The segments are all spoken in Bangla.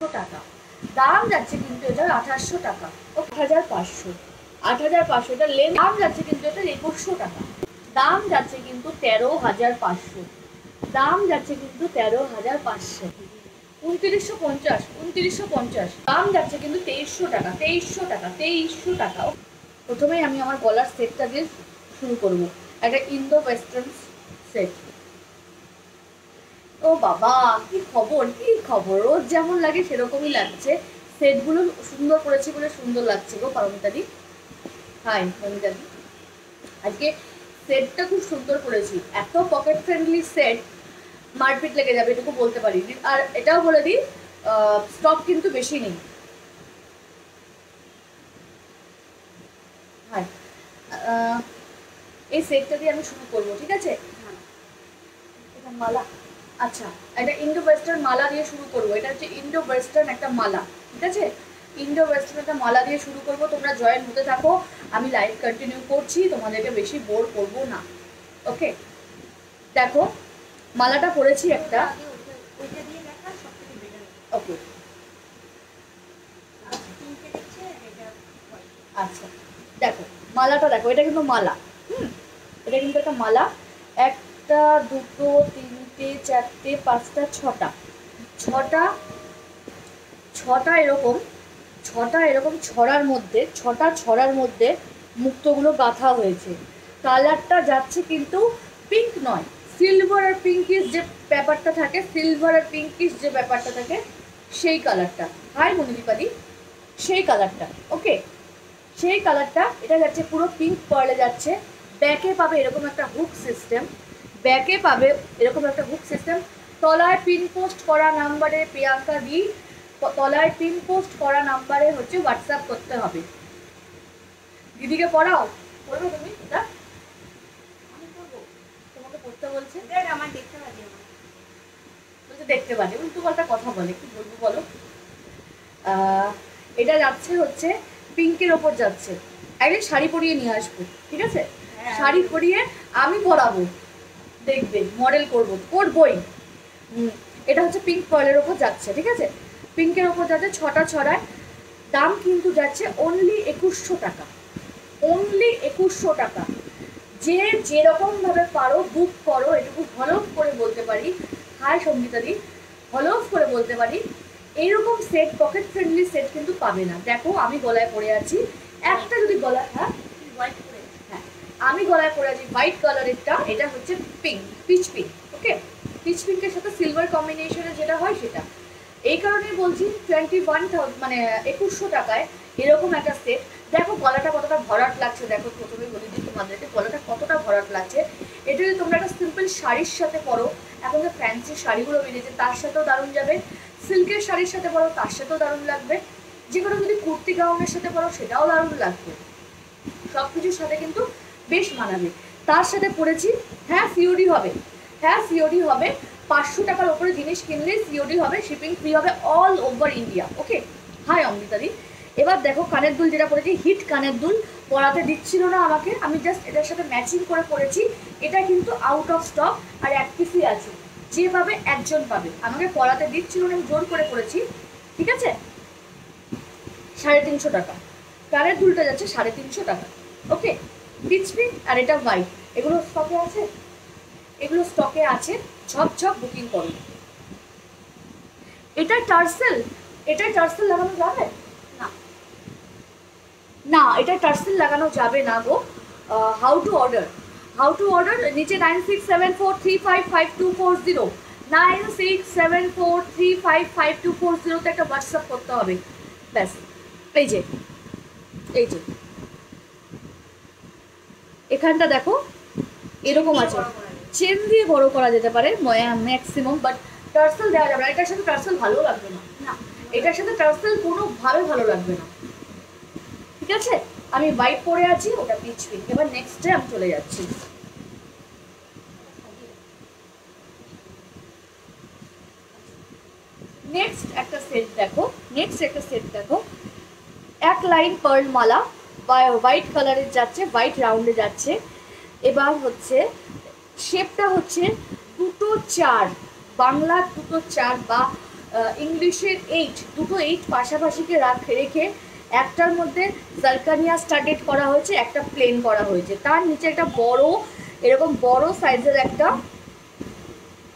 টাকা। দাম যাচ্ছে কিন্তু এটার আঠাশশো টাকা। ও হাজার পাঁচশো। আট হাজার পাঁচশো এটা লেন দাম যাচ্ছে কিন্তু এটার একুশশো টাকা। দাম যাচ্ছে কিন্তু তেরো হাজার পাঁচশো। দাম যাচ্ছে কিন্তু তেরো হাজার পাঁচশো। উনত্রিশশো পঞ্চাশ উনত্রিশশো পঞ্চাশ। দাম যাচ্ছে কিন্তু তেইশশো টাকা তেইশশো টাকা তেইশশো টাকা। প্রথমেই আমি আমার গলার সেটটা দিয়ে শুরু করব। একটা ইন্দো ওয়েস্টার্ন সেট ও বাবা কি খবর? কি খবর? রোজ যেমন লাগে সেরকমই লাগছে। সেটগুলো সুন্দর করেছি বলে সুন্দর লাগছে গো পারমিতাদি। হাই পারমিতাদি। আজকে সেটটা খুব সুন্দর করেছি। এত পকেট ফ্রেন্ডলি সেট মারপিট লেগে যাবে এটুকু বলতে পারি। আর এটাও বলে দিই স্টক কিন্তু বেশি নেই। হাই এই সেটটা দিয়ে আমি শুরু করব ঠিক আছে? এটা মালা। আচ্ছা একটা ইন্ডো ওয়েস্টার্ন মালা দিয়ে শুরু করব। এটা হচ্ছে ইন্ডো ওয়েস্টার্ন একটা মালা, ঠিক আছে? ইন্ডো ওয়েস্টার্ন একটা মালা দিয়ে শুরু করব। তোমরা জয়েন হতে থাকো। আমি লাইভ কন্টিনিউ করছি, তোমাদেরকে বেশি বোর করব না ওকে দেখো, মালাটা পরেছি একটা। ওকে। আচ্ছা দেখো, মালাটা দেখো, এটা কিন্তু মালা, হুম? এটা কিন্তু একটা মালা। একটা, দুটো তিনটে চারটে, পাঁচটা, ছটা। ছটা ছটা এরকম ছটা এরকম ছড়ার মধ্যে, ছটা ছড়ার মধ্যে মুক্তগুলো গাঁথা হয়েছে। কালারটা যাচ্ছে কিন্তু পিঙ্ক নয়। সিলভার আর পিঙ্কিস যে ব্যাপারটা থাকে সিলভার আর পিঙ্কিস যে ব্যাপারটা থাকে, সেই কালারটা। হাই মনিদীপাদি সেই কালারটা ওকে সেই কালারটা, এটা যাচ্ছে পুরো পিঙ্ক পার্লে যাচ্ছে। ব্যাকে পাবে এরকম একটা হুক সিস্টেম ব্যাকে পাবে এরকম একটা হুক সিস্টেম তলায় পিন পোস্ট করা নাম্বারে প্রিয়াঙ্কা দি তলায় পিন পোস্ট করা নাম্বারে হচ্ছে হোয়াটসঅ্যাপ করতে হবে। দিদিকে পড়াও। পড়বে তুমি? এটা? আমি করব তোমাকে পড়তে বলছে। আমার দেখতে পাচ্ছি বলছে দেখতে পারে উল্টো পাল্টা কথা বলে কি বলব বলো? এটা যাচ্ছে হচ্ছে পিঙ্কের ওপর যাচ্ছে। একদিন শাড়ি পরিয়ে নিয়ে আসব ঠিক আছে? হ্যাঁ। শাড়ি পরিয়ে আমি পরাবো। দেখবে মডেল করব, করবই। এটা হচ্ছে পিঙ্ক পয়েলের ওপর যাচ্ছে, ঠিক আছে? পিঙ্কের ওপর যাচ্ছে ছটা ছড়ায়, দাম কিন্তু যাচ্ছে অনলি একুশশো টাকা। অনলি একুশশো টাকা। যে যেরকমভাবে পারো বুক করো, এটুকু হলফ করে বলতে পারি। হায় সঙ্গীতাদি হলফ করে বলতে পারি এইরকম সেট পকেট ফ্রেন্ডলি সেট কিন্তু পাবে না। দেখো, আমি গলায় পড়ে আছি। একটা যদি গলা করে হ্যাঁ আমি গলায় পরে আছি হোয়াইট কালারেরটা এটা হচ্ছে pink peach pink okay peach পিঙ্কের সাথে সিলভার কম্বিনেশনে যেটা হয় সেটা। এই কারণেই বলছি টোয়েন্টি ওয়ান মানে একুশশো টাকায় এরকম একটা সেট দেখো গলাটা কতটা ভরাট লাগছে, দেখো প্রথমে বলে দিই তোমাদেরকে, গলাটা কতটা ভরাট লাগছে। এটা যদি তোমরা একটা সিম্পল শাড়ির সাথে পরো, এখন যে ফ্যান্সি শাড়িগুলো বেরিয়েছে, তার সাথেও দারুণ যাবে। সিল্কের শাড়ির সাথে পরো, তার সাথেও দারুণ লাগবে। যে কোনো যদি কুর্তি গাউনের সাথে পরো, সেটাও দারুণ লাগবে। সব কিছুর সাথে কিন্তু বেশ মানাবে। তার সাথে পড়েছি হ্যাঁ সিওডি হবে। হ্যাঁ সিওডি হবে। পাঁচশো টাকার ওপরে জিনিস কিনলে সিওডি হবে শিপিং ফ্রি হবে all over India okay hi অমৃতাদি এবার দেখো কানের দুল যেটা পরেছি হিট কানের দুল। পরাতে দিচ্ছিল না আমাকে, আমি জাস্ট এটার সাথে ম্যাচিং করে পরেছি এটা কিন্তু আউট অফ স্টক আর এক পিসই আছে। যে পাবে, একজন পাবে। আমাকে পরাতে দিচ্ছিল না, আমি জোর করে পরেছি ঠিক আছে? সাড়ে তিনশো টাকা। কানের দুলটা যাচ্ছে সাড়ে তিনশো টাকা ওকে পিচ পিঙ্ক আর এটা হোয়াইট এগুলো স্টকে আছে? এগুলো স্টকে আছে। ঝপ ঝপ বুকিং করুন এটা টার্সেল এটা টার্সেল লাগানো যাবে? না। না, এটা টার্সেল লাগানো যাবে না গো। How to order how to order নিচে nine six seven four three five five two four zero nine six seven four three five five two four জিরোতে একটা হোয়াটসঅ্যাপ করতে হবে। ব্যাস। এই যে। এই যে। এখানটা দেখো এরকম আছে। চেন দিয়ে বড় করা যেতে পারে ম্যাক্সিমাম বাট টার্সেল দেওয়া যাবে না। এটার সাথে টার্সেল ভালো লাগবে না। এটার সাথে টার্সেল কোনোভাবে ভালো লাগবে না। ঠিক আছে? আমি হোয়াইট পরে আছি ওটা পিচ পিঙ্ক এবার নেক্সট ডে আমি চলে যাচ্ছি। নেক্সট একটা সেট দেখো। নেক্সট একটা সেট দেখো। এক লাইন পার্ল মালা। হোয়াইট কালারের যাচ্ছে হোয়াইট রাউন্ডে যাচ্ছে। এবার হচ্ছে শেপটা হচ্ছে দুটো চার, বাংলা দুটো চার বা ইংলিশের এইট দুটো এইট পাশাপাশিকে রাখ রেখে একটার মধ্যে জালকানিয়া স্টার্টেড করা হয়েছে, একটা প্লেন করা হয়েছে। তার নিচে একটা বড়, এরকম বড় সাইজের একটা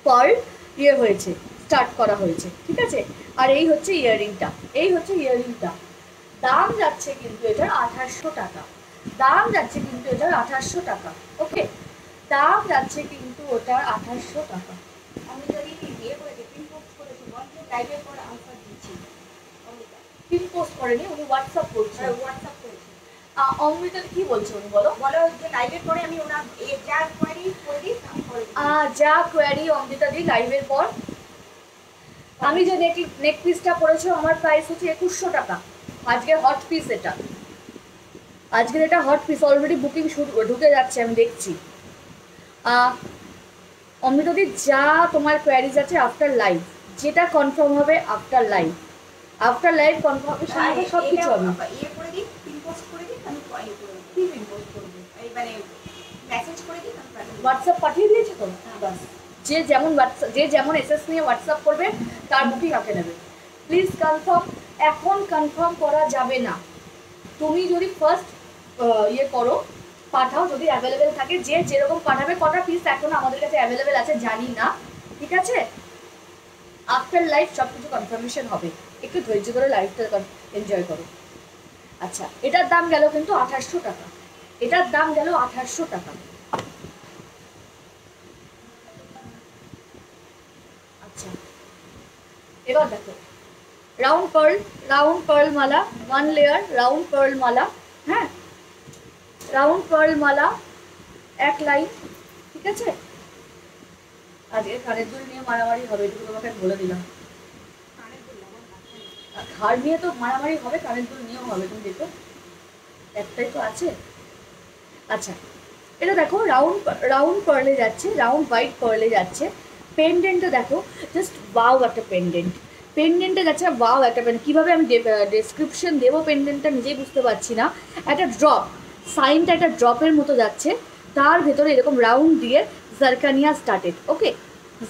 পার্ল ইয়ে হয়েছে স্টার্ট করা হয়েছে। ঠিক আছে? আর এই হচ্ছে ইয়াররিংটা এই হচ্ছে ইয়াররিংটা দাম যাচ্ছে কিন্তু এটার আঠাশশো টাকা। দাম যাচ্ছে কিন্তু এটার আঠাশশো টাকা। ওকে দাম যাচ্ছে কিন্তু ওটার আঠাশশো টাকা। আমি যদি বিয়ে করেছি পিন পোস্ট করেছি লাইভের পর আনসার দিচ্ছি। অমিতা। পিন পোস্ট করেনি উনি হোয়াটসঅ্যাপ করছেন হোয়াটসঅ্যাপ করেছি। অমৃতা কি বলছে উনি বলো? বলো যে লাইভের পরে আমি ওনার এ যা কোয়ারি করে যা কোয়ারি অমৃতা দি লাইভের পর। আমি যে নেক নেক পিসটা পরেছো আমার প্রাইস হচ্ছে একুশশো টাকা। আজকে হট পিস এটা। আজকের এটা হট পিস অলরেডি বুকিং শুরু ঢুকে যাচ্ছে আমি দেখছি। অমৃতদি যা তোমার কোয়ারিজ আছে আফটার লাইভ যেটা কনফার্ম হবে after live after live confirm হবে সাথে সব কিছু হবে ইয়ে আমি ইয়ে মানে পাঠিয়ে হোয়াটসঅ্যাপ পাঠিয়ে দিয়েছে তো? বাস। যে যেমন হোয়াটসঅ্যাপ যে যেমন এসএস নিয়ে হোয়াটসঅ্যাপ করবে তার বুকিং আঁকে নেবে প্লিজ কনফার্ম এখন কনফার্ম করা যাবে না। তুমি যদি ফার্স্ট ইয়ে করো, পাঠাও যদি অ্যাভেলেবেল থাকে, যে যেরকম পাঠাবে, কটা পিস এখন আমাদের কাছে অ্যাভেলেবেল আছে জানি না, ঠিক আছে? আফটার লাইফ সব কিছু কনফার্মেশন হবে। একটু ধৈর্য করে লাইফটা এনজয় করো। আচ্ছা এটার দাম গেল কিন্তু আঠাশশো টাকা। এটার দাম গেল আঠাশশো টাকা। আচ্ছা এবার দেখো। রাউন্ড পার্ল রাউন্ড পার্ল মালা ওয়ান লেয়ার রাউন্ড পার্ল মালা হ্যাঁ রাউন্ড পার্ল মালা এক লাইন ঠিক আছে? আজকে কানের দুল নিয়ে মারামারি হবে এটুকু তোমাকে বলে দিলাম। ঘাড় নিয়ে তো মারামারি হবে কানের দুল নিয়েও হবে তুমি দেখো। একটাই তো আছে। আচ্ছা এটা দেখো রাউন্ড রাউন্ড পার্লে যাচ্ছে রাউন্ড হোয়াইট পার্লে যাচ্ছে। পেন্ডেন্টটা দেখো জাস্ট বাউ একটা পেন্ডেন্ট পেন্ডেন্টে যাচ্ছে বাও একটা পেন্ডেন্ট কীভাবে আমি ডেসক্রিপশন দেবো পেন্ডেন্টটা নিজেই বুঝতে পারছি না। একটা ড্রপ সাইনটা একটা ড্রপের মতো যাচ্ছে। তার ভেতরে এরকম রাউন্ড দিয়ে zirconia studded okay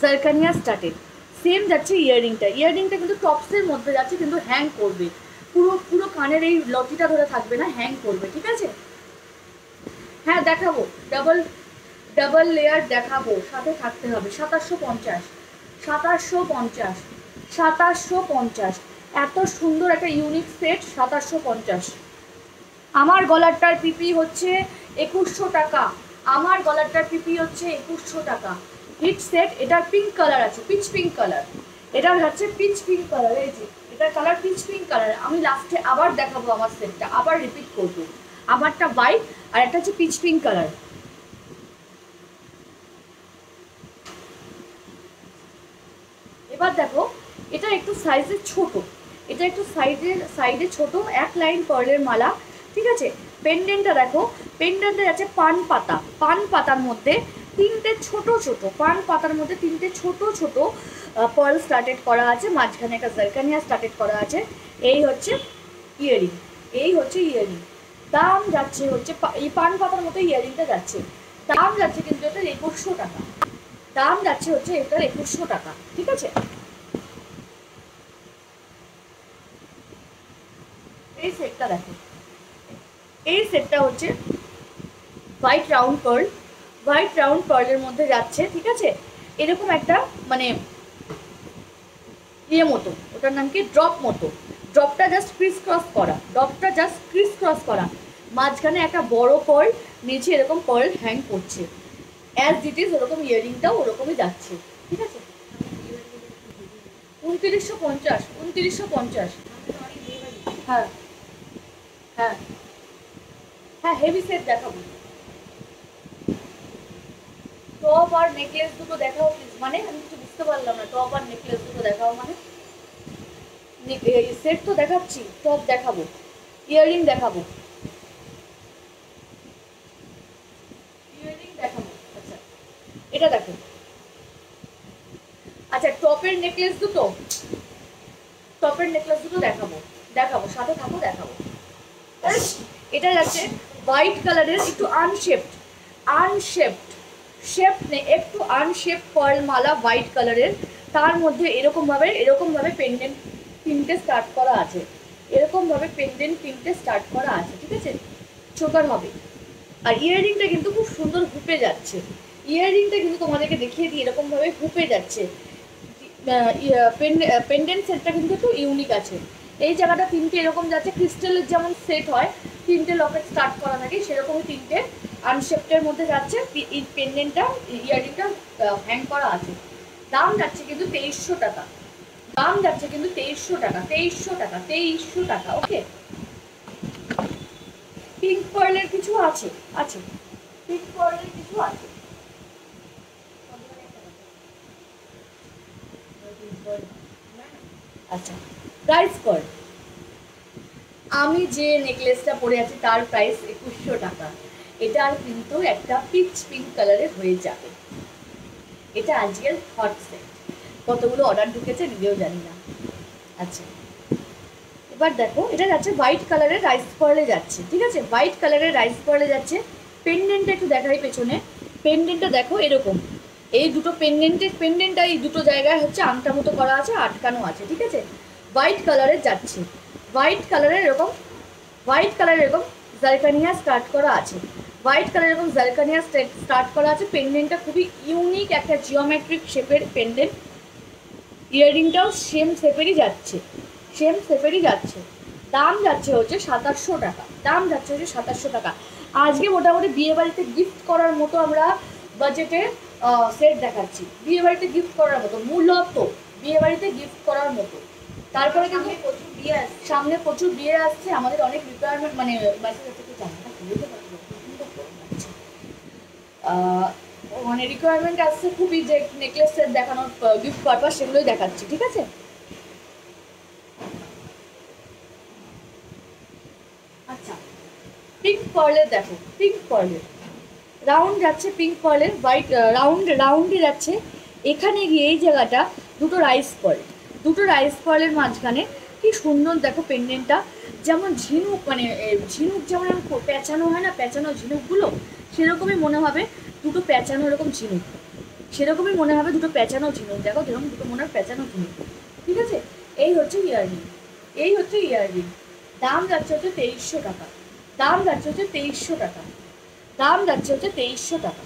zirconia studded same যাচ্ছে ইয়াররিংটা ইয়াররিংটা কিন্তু টপসের মধ্যে যাচ্ছে, কিন্তু হ্যাং করবে। পুরো পুরো কানের এই লটিটা ধরে থাকবে না হ্যাং করবে, ঠিক আছে? হ্যাঁ দেখাবো। ডাবল ডাবল লেয়ার দেখাবো। সাথে থাকতে হবে। সাতাশশো পঞ্চাশ। সাতাশশো পঞ্চাশ। সাতাশশো পঞ্চাশ। এত সুন্দর একটা ইউনিক সেট সাতাশশো পঞ্চাশ। আমার গলারটার পিপি হচ্ছে একুশশো টাকা। আমার গলারটার পিপি হচ্ছে একুশশো টাকা। হিট সেট এটার পিঙ্ক কালার আছে পিচ পিঙ্ক কালার এটা হচ্ছে পিচ পিঙ্ক কালার এই যে, এটার কালার পিচ পিঙ্ক কালার আমি লাস্টে আবার দেখাবো আমার সেটটা আবার রিপিট করব। আমারটা হোয়াইট আর একটা হচ্ছে পিচ পিঙ্ক কালার এবার দেখো এটা একটু সাইজে ছোট। এটা একটু সাইডের সাইডে ছোট, এক লাইন পার্লের মালা, ঠিক আছে? পেন্ডেন্টটা দেখো পেন্ডেন্টে আছে পান পাতা। পান পাতার মধ্যে তিনটে ছোট ছোট, পান পাতার মধ্যে তিনটে ছোট ছোট পার্ল স্টার্টেড করা আছে, মাঝখানে একটা জারকানিয়া স্টার্টেড করা আছে। এই হচ্ছে ইয়ারিং এই হচ্ছে ইয়ারিং দাম যাচ্ছে হচ্ছে এই পান পাতার মতো ইয়ারিংটা যাচ্ছে। দাম যাচ্ছে কিন্তু এটার একুশশো টাকা। দাম যাচ্ছে হচ্ছে এটার একুশশো টাকা, ঠিক আছে? এই সেটটা দেখো। এই সেটটা হচ্ছে white round pearl white round পার্লের মধ্যে যাচ্ছে, ঠিক আছে? এরকম একটা মানে ইয়ে মতো, ওটার নাম কি? ড্রপ মতো। ড্রপটা জাস্ট ক্রিস ক্রস করা। ড্রপটা জাস্ট ক্রিস ক্রস করা। মাঝখানে একটা বড় পার্ল নিচে এরকম পার্ল হ্যাং করছে। অ্যাজ ইট ইজ ওরকম ইয়ারিংটাও ওরকমই যাচ্ছে। ঠিক আছে? উনত্রিশশো পঞ্চাশ উনত্রিশশো পঞ্চাশ। হ্যাঁ। হ্যাঁ। হ্যাঁ হেভি সেট দেখাবো। টপ আর নেকলেস দুটো দেখাও প্লিজ মানে আমি কিছু বুঝতে পারলাম না টপ আর নেকলেস দুটো দেখাও মানে। সেট তো দেখাচ্ছি টপ দেখাবো। ইয়াররিং দেখাবো। ইয়াররিং দেখাবো আচ্ছা। এটা দেখো। আচ্ছা টপের নেকলেস দুটো। টপের নেকলেস দুটো দেখাবো। দেখাবো, সাথে থাকো, দেখাবো। এটা যাচ্ছে হোয়াইট কালারের একটু আনশেপড আনশেপড শেপ নেই, একটু আনশেপ পার্ল মালা হোয়াইট কালারের তার মধ্যে এরকমভাবে এরকমভাবে পেন্ডেন্ট তিনটে স্টার্ট করা আছে। এরকমভাবে পেন্ডেন্ট তিনটে স্টার্ট করা আছে, ঠিক আছে? চোকার হবে। আর ইয়াররিংটা কিন্তু খুব সুন্দর হুপে যাচ্ছে। ইয়াররিংটা কিন্তু তোমাদেরকে দেখিয়ে দিই, এরকমভাবে হুপে যাচ্ছে। পেন্ডেন্ট সেটটা কিন্তু একটু ইউনিক আছে। এই জায়গাটা তিনটে এরকম যাচ্ছে ক্রিস্টালের যেমন সেট হয়, তিনটে লকেট স্টার্ট করা থাকে, সেরকমই তিনটে। আনশেপটের মধ্যে যাচ্ছে পেন্ডেন্টটা ইয়াররিংটা হ্যাং করা আছে। দাম যাচ্ছে কিন্তু তেইশশো টাকা। দাম যাচ্ছে কিন্তু তেইশশো টাকা তেইশশো টাকা তেইশশো টাকা ওকে পিঙ্ক পার্লের কিছু আছে আছে। পিঙ্ক পার্লের কিছু আছে। আচ্ছা। প্রাইস কর। আমি যে নেকলেসটা পরে আছি তার প্রাইস একুশশো টাকা। এটার কিন্তু একটা পিচ পিঙ্ক কালারের হয়ে যাবে। এটা আজকের হট সেট। কতগুলো অর্ডার ঢুকেছে নিজেও জানি না। আচ্ছা। এবার দেখো, এটা যাচ্ছে হোয়াইট কালারের রাইস পার্লে যাচ্ছে, ঠিক আছে? হোয়াইট কালারের রাইস পার্লে যাচ্ছে। পেন্ডেন্টটা একটু দেখাই পেছনে। পেন্ডেন্টটা দেখো এরকম। এই দুটো পেন্ডেন্টের পেন্ডেন্টটা এই দুটো জায়গায় হচ্ছে আংটা মতো করা আছে, আটকানো আছে, ঠিক আছে? হোয়াইট কালারের যাচ্ছে। হোয়াইট কালারের এরকম হোয়াইট কালারের এরকম জারকানিয়া স্টার্ট করা আছে। হোয়াইট কালার এরকম জারকানিয়া স্টার্ট করা আছে। পেন্ডেন্টটা খুবই ইউনিক একটা জিওমেট্রিক শেপের পেন্ডেন্ট ইয়াররিংটাও সেম শেপেরই যাচ্ছে। সেম শেপেরই যাচ্ছে। দাম যাচ্ছে হচ্ছে সাতাশশো টাকা। দাম যাচ্ছে হচ্ছে সাতাশশো টাকা। আজকে মোটামুটি বিয়ে বাড়িতে গিফট করার মতো আমরা বাজেটে সেট দেখাচ্ছি। বিয়ে বাড়িতে গিফট করার মতো, মূলত বিয়ে বাড়িতে গিফট করার মতো। তারপরে কিন্তু প্রচুর বিয়ে আসছে সামনে প্রচুর বিয়ে আসছে আমাদের অনেক রিকোয়ারমেন্ট মানে মানে রিকোয়ারমেন্ট আসছে খুবই যে নেকলেস সেট দেখানোর গিফট পারপাস সেগুলোই দেখাচ্ছি, ঠিক আছে? আচ্ছা পিঙ্ক পার্লের দেখো পিঙ্ক পার্লের রাউন্ড যাচ্ছে পিঙ্ক পার্লের হোয়াইট রাউন্ড রাউন্ডে যাচ্ছে। এখানে গিয়ে এই জায়গাটা দুটো রাইস পার্ল দুটো রাইস পার্লের মাঝখানে কি সুন্দর দেখো পেন্ডেন্টটা যেমন ঝিনুক মানে ঝিনুক যেমন প্যাঁচানো হয় না প্যাঁচানো ঝিনুকগুলো, সেরকমই মনে হবে দুটো প্যাঁচানো এরকম ঝিনুক। সেরকমই মনে হবে দুটো প্যাঁচানো ঝিনুক। দেখো যেরকম দুটো মনে হয় প্যাঁচানো ঝিনুক। ঠিক আছে? এই হচ্ছে ইয়াররিং এই হচ্ছে ইয়াররিং দাম যাচ্ছে হচ্ছে তেইশশো টাকা। দাম যাচ্ছে হচ্ছে তেইশশো টাকা। দাম যাচ্ছে হচ্ছে তেইশশো টাকা।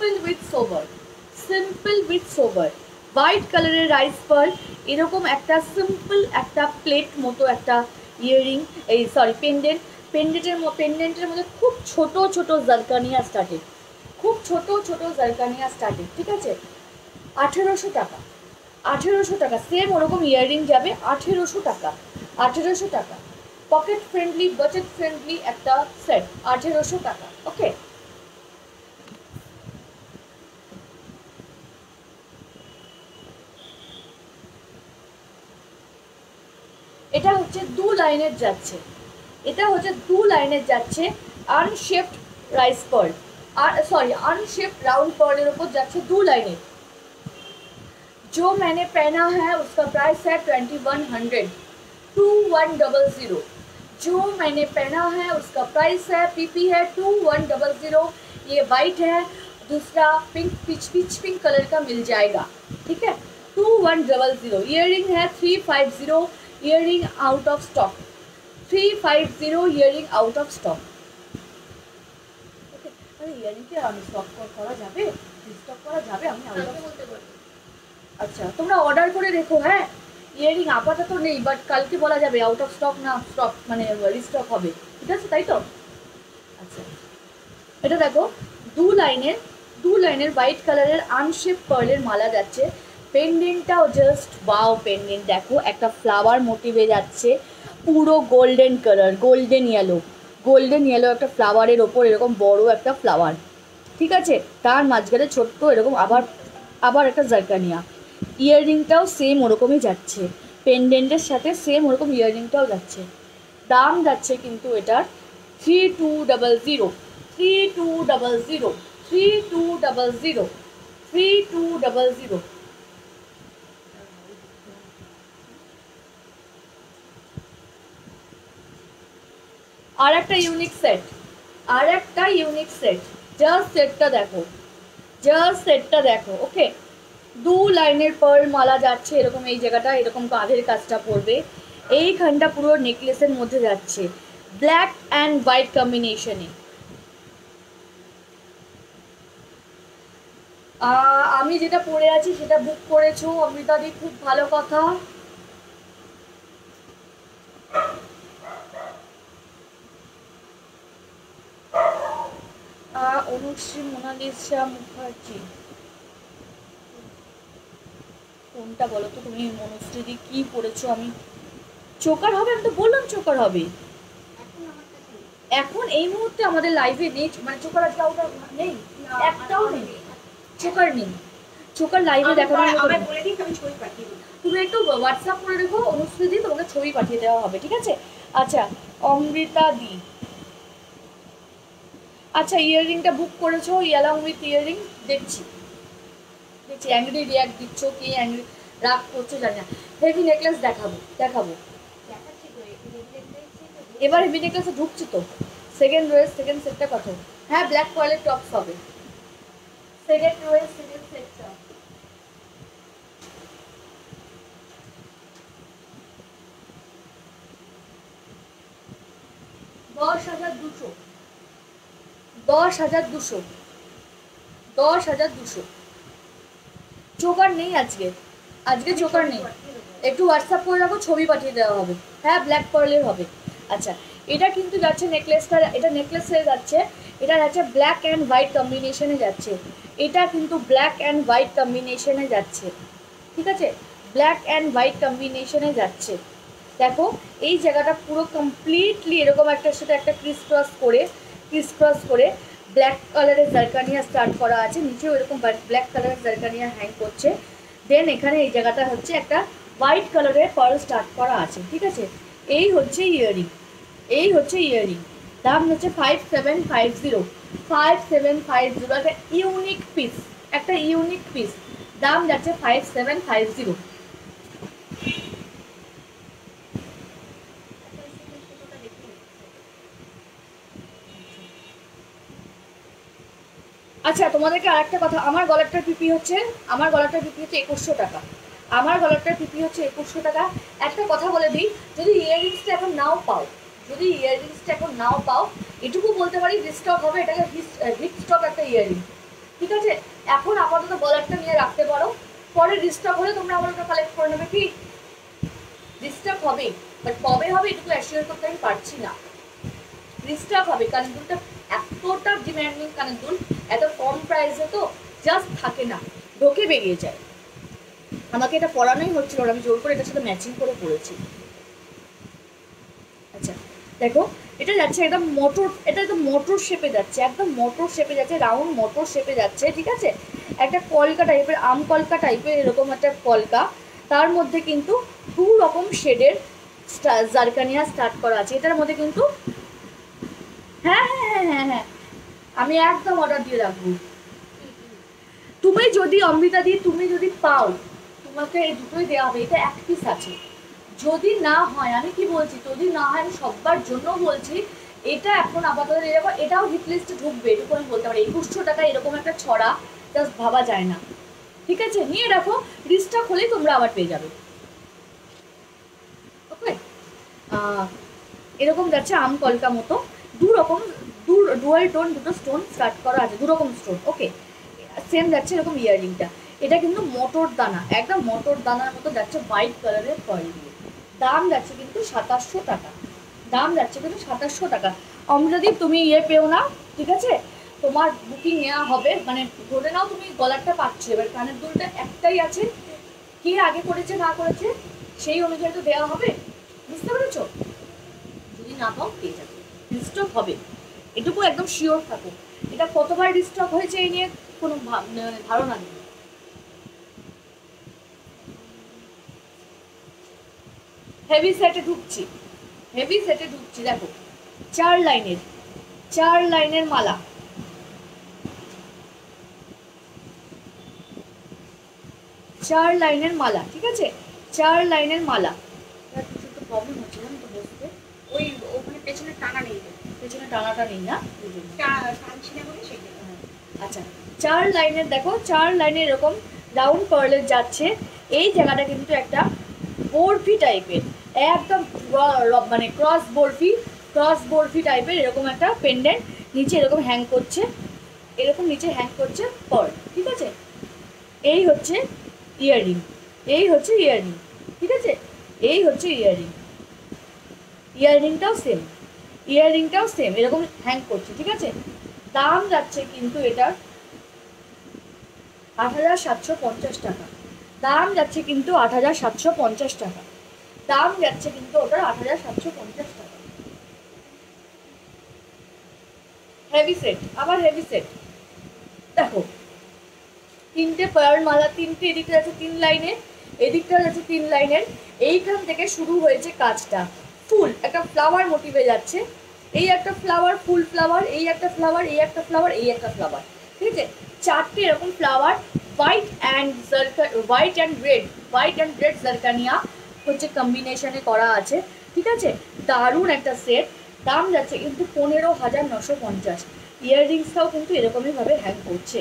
Simple with sober simple with sober white কালারের রাইস পার্ল এরকম একটা সিম্পল একটা প্লেট মতো একটা ইয়াররিং এই সরি পেন্ডেন্ট পেন্ডেন্টের পেন্ডেন্টের মধ্যে খুব ছোট ছোট জারকানিয়া স্টার্টেড খুব ছোট ছোট জারকানিয়া স্টার্টেড ঠিক আছে? আঠেরোশো টাকা। আঠেরোশো টাকা সেম ওরকম ইয়াররিং যাবে, আঠেরোশো টাকা। আঠেরোশো টাকা। পকেট ফ্রেন্ডলি বাজেট ফ্রেন্ডলি একটা সেট আঠেরোশো টাকা ওকে এটা হচ্ছে দু লাইনের যাচ্ছে এটা হচ্ছে দু লাইনের যাচ্ছে আনশেপড রাইস পার্ল আর সরি अनशेप्ड राउंड पर्ल ऊपर যাচ্ছে দু লাইনে जो मैंने पहना है उसका प्राइस है twenty one hundred two one double zero जो मैंने पहना है उसका प्राइस है पीपी है टू वन डबल ज़ीरो ये वाइट है दूसरा pink pitch pitch pink colour का मिल जाएगा ठीक है two one double zero earring है three five zero earring out of stock three five zero earring out of stock stock করা যাবে? আচ্ছা তোমরা অর্ডার করে হ্যাঁ? ইয়ারিং আপাতত নেই বাট কালকে বলা যাবে আউট অফ স্টক না স্টক মানে হবে। ঠিক আছে তাই তো? আচ্ছা এটা দেখো দু লাইনের দু লাইনের হোয়াইট কালারের আনশেপ পার্লের মালা যাচ্ছে। পেন্ডেন্টটাও জাস্ট বাও পেন্ডেন্ট দেখো, একটা ফ্লাওয়ার মোটিভে যাচ্ছে, পুরো golden colour golden yellow golden yellow একটা ফ্লাওয়ারের ওপর এরকম বড় একটা ফ্লাওয়ার ঠিক আছে? তার মাঝখানে ছোট্ট এরকম আবার আবার একটা জারকানিয়া ইয়াররিংটাও সেম ওরকমই যাচ্ছে। পেন্ডেন্টের সাথে সেম ওরকম ইয়াররিংটাও যাচ্ছে। দাম যাচ্ছে কিন্তু এটার three two double zero three two double zero three two double zero three two double zero আর একটা ইউনিক সেট আর একটা ইউনিক সেট জাস্ট সেটটা দেখো। জাস্ট সেটটা দেখো ওকে দু লাইনের পার্ল মালা যাচ্ছে এরকম এই জায়গাটা, এরকম কাঁধের কাজটা পড়বে। এইখানটা পুরো নেকলেসের মধ্যে যাচ্ছে। ব্ল্যাক অ্যান্ড হোয়াইট কম্বিনেশনে আমি যেটা পরে আছি সেটা বুক করেছ অমৃতাদি খুব ভালো কথা। অনুশ্রী মোনালিসা মুখার্জি। কোনটা বলো তো? তুমি মনুশ্রীদি কি পড়েছো? আমি চোকার হবে? আমি তো বললাম চোকার হবে। এখন এই মুহূর্তে আমাদের লাইভে নেই। মানে চোকার আজকে আউটার নেই? একটাও নেই। চোকার নেই। চোকার লাইভে দেবো। তুমি একটু হোয়াটসঅ্যাপ করে রেখো অনুশ্রী তোমাকে ছবি পাঠিয়ে দেওয়া হবে ঠিক আছে? আচ্ছা অমৃতা দি। আচ্ছা ইয়াররিংটা বুক করেছ ইয়ালং উইথ ইয়াররিং দেখছি। দেখছি অ্যাংরি রিয়াক্ট দিচ্ছ কি অ্যাংরি রাগ করছ, জানি না। হেভি নেকলেস দেখাবো দেখাবো। এবার হেভি নেকলেসে ঢুকছি তো। সেকেন্ড রোয়েস সেকেন্ড সেটটা কত হ্যাঁ ব্ল্যাক কয়েলের টপস হবে। সেকেন্ড রোয়েস সেকেন্ড সেটটা দশ হাজার দুশো। দশ হাজার দুশো। দশ হাজার দুশো। চোকার নেই আজকে। আজকে চোকার নেই। একটু হোয়াটসঅ্যাপ করে রাখো, ছবি পাঠিয়ে দেওয়া হবে। হ্যাঁ ব্ল্যাক পার্লের হবে। আচ্ছা এটা কিন্তু যাচ্ছে নেকলেসটা এটা নেকলেস হয়ে যাচ্ছে। এটা যাচ্ছে ব্ল্যাক অ্যান্ড হোয়াইট কম্বিনেশনে যাচ্ছে। এটা কিন্তু ব্ল্যাক অ্যান্ড হোয়াইট কম্বিনেশনে যাচ্ছে। ঠিক আছে? ব্ল্যাক অ্যান্ড হোয়াইট কম্বিনেশনে যাচ্ছে। দেখো, এই জায়গাটা পুরো কমপ্লিটলি এরকম একটা সাথে একটা ক্রিস ক্রস করে ক্রিস ক্রস করে ব্ল্যাক কালারের জারকানিয়া স্টার্ট করা আছে। নিচেও এরকম ব্ল্যাক কালারের জারকানিয়া হ্যাং করছে। দেন এখানে এই জায়গাটা হচ্ছে একটা হোয়াইট কালারের পার্ল স্টার্ট করা আছে, ঠিক আছে? এই হচ্ছে ইয়ারিং এই হচ্ছে ইয়ারিং দাম হচ্ছে five seven five zero five seven five zero একটা ইউনিক পিস একটা ইউনিক পিস দাম যাচ্ছে ফাইভ সেভেন ফাইভ জিরো একটা সিগনেচার ফটোটা দেখে নিচ্ছি। আচ্ছা তোমাদেরকে আরেকটা কথা, আমার গলারটার পিপি হচ্ছে, আমার গলারটার পিপি হচ্ছে একুশশো টাকা। আমার গলারটার পিপি হচ্ছে একুশশো টাকা। একটা কথা বলে দিই, যদি ইয়াররিংসটা এখন নাও পাও, যদি ইয়াররিংসটা এখন নাও পাও, এটুকু বলতে পারি রিস্টক হবে, এটাকে হিট স্টক একটা ইয়াররিং ঠিক আছে? এখন আপাতত গলারটা নিয়ে রাখতে পারো। পরে রিস্টক হলে তোমরা আমার ওটা কালেক্ট করে নেবে কি? রিস্টক হবে বাট কবে হবে এটুকু অ্যাসিওর করতে আমি পারছি না। রিস্টক হবে, কারণ দুলটা এতটা ডিম্যান্ডিং কানের দুল এত কম প্রাইসে তো জাস্ট থাকে না ঢোকে বেরিয়ে যায়। আমাকে এটা পরানোই হচ্ছিল আমি জোর করে এটার সাথে ম্যাচিং করে পরেছি আচ্ছা দেখো, এটা যাচ্ছে একদম মোটর এটা একদম মোটর শেপে যাচ্ছে, একদম মোটর শেপে যাচ্ছে রাউন্ড মোটর শেপে যাচ্ছে, ঠিক আছে? একটা কলকা টাইপের আম কলকা টাইপের এরকম একটা কলকা, তার মধ্যে কিন্তু দু রকম শেডের জারকানিয়া স্টার্ট করা আছে। এটার মধ্যে কিন্তু হ্যাঁ হ্যাঁ হ্যাঁ হ্যাঁ হ্যাঁ। আমি একদম অর্ডার দিয়ে রাখব। তুমি যদি অমৃতা দি, তুমি যদি পাও, তোমাকে এই দুটোই দেওয়া হবে। এটা এক পিস আছে। যদি না হয়, আমি কি বলছি? যদি না হয়, আমি সবার জন্য বলছি, এটা এখন আপাতত এরকম এটাও হিট লিস্টে ঢুকবে, এটুকু আমি বলতে পারি। একুশশো টাকা এরকম একটা ছড়া জাস্ট ভাবা যায় না। ঠিক আছে? নিয়ে রাখো। রিস্টক হলেই তোমরা আবার পেয়ে যাবে। ওকে এরকম যাচ্ছে আম কলকা মতো। দু রকম দু ডুয়াল টোন দুটো স্টোন স্টার্ট করা আছে দু রকম স্টোন ওকে সেম যাচ্ছে এরকম ইয়াররিংটা এটা কিন্তু মটর দানা, একদম মটর দানার মতো যাচ্ছে হোয়াইট কালারের কয়েল দিয়ে। দাম যাচ্ছে কিন্তু সাতাশশো টাকা। দাম যাচ্ছে কিন্তু সাতাশশো টাকা। অমৃতাদীপ, তুমি ইয়ে পেও না, ঠিক আছে? তোমার বুকিং নেওয়া হবে মানে ধরে নাও তুমি গলারটা পাচ্ছ, এবার কানের দুলটা একটাই আছে। কে আগে করেছে, না করেছে, সেই অনুযায়ী তো দেওয়া হবে, বুঝতে পেরেছ? যদি না পাও, পেয়ে যাবে। রিস্টক হবে। এটুকু একদম শিওর থাকো এটা কতবার রিস্টক হয়েছে এই নিয়ে কোনো ধারণা নেই। হেভি সেটে ঢুকছি। হেভি সেটে ঢুকছি, দেখো। চার লাইনের চার লাইনের মালা। চার লাইনের মালা, ঠিক আছে? চার লাইনের মালা। কিছু একটু প্রবলেম হচ্ছে জানো তো বসতে ওই ওখানে পেছনে টানাটা নেই না? সেটা। আচ্ছা চার লাইনের দেখো চার লাইনের এরকম রাউন্ড পার্লের যাচ্ছে। এই জায়গাটা কিন্তু একটা বরফি টাইপের একদম মানে ক্রস বরফি ক্রস বরফি টাইপের এরকম একটা পেন্ডেন্ট নিচে এরকম হ্যাং করছে এরকম নিচে হ্যাং করছে পার্ল ঠিক আছে? এই হচ্ছে ইয়াররিং এই হচ্ছে ইয়াররিং ঠিক আছে? এই হচ্ছে ইয়াররিং ইয়াররিংটাও সেম ইয়াররিংটাও সেম এরকম হ্যাং করছে, ঠিক আছে? দাম যাচ্ছে কিন্তু এটার আট হাজার সাতশো পঞ্চাশ টাকা। দাম যাচ্ছে কিন্তু আট হাজার সাতশো পঞ্চাশ টাকা। দাম যাচ্ছে কিন্তু ওটার আট হাজার সাতশো পঞ্চাশ টাকা। হেভি সেট আবার হেভি সেট দেখো, তিনটে পায়ার মালা, তিনটে এদিকটা আছে তিন লাইনের, এদিকটা আছে তিন লাইনের। এইখান থেকে শুরু হয়েছে কাজটা। ফুল, একটা ফ্লাওয়ার মোটিভে যাচ্ছে। এই একটা ফ্লাওয়ার ফুল ফ্লাওয়ার এই একটা ফ্লাওয়ার এই একটা ফ্লাওয়ার এই একটা ফ্লাওয়ার ঠিক আছে? চারটে এরকম flower white and white and red white and red zirconia হচ্ছে কম্বিনেশনে করা আছে, ঠিক আছে? দারুণ একটা সেট দাম যাচ্ছে কিন্তু পনেরো হাজার নশো পঞ্চাশ। ইয়াররিংসটাও কিন্তু এরকমইভাবে হ্যাং করছে।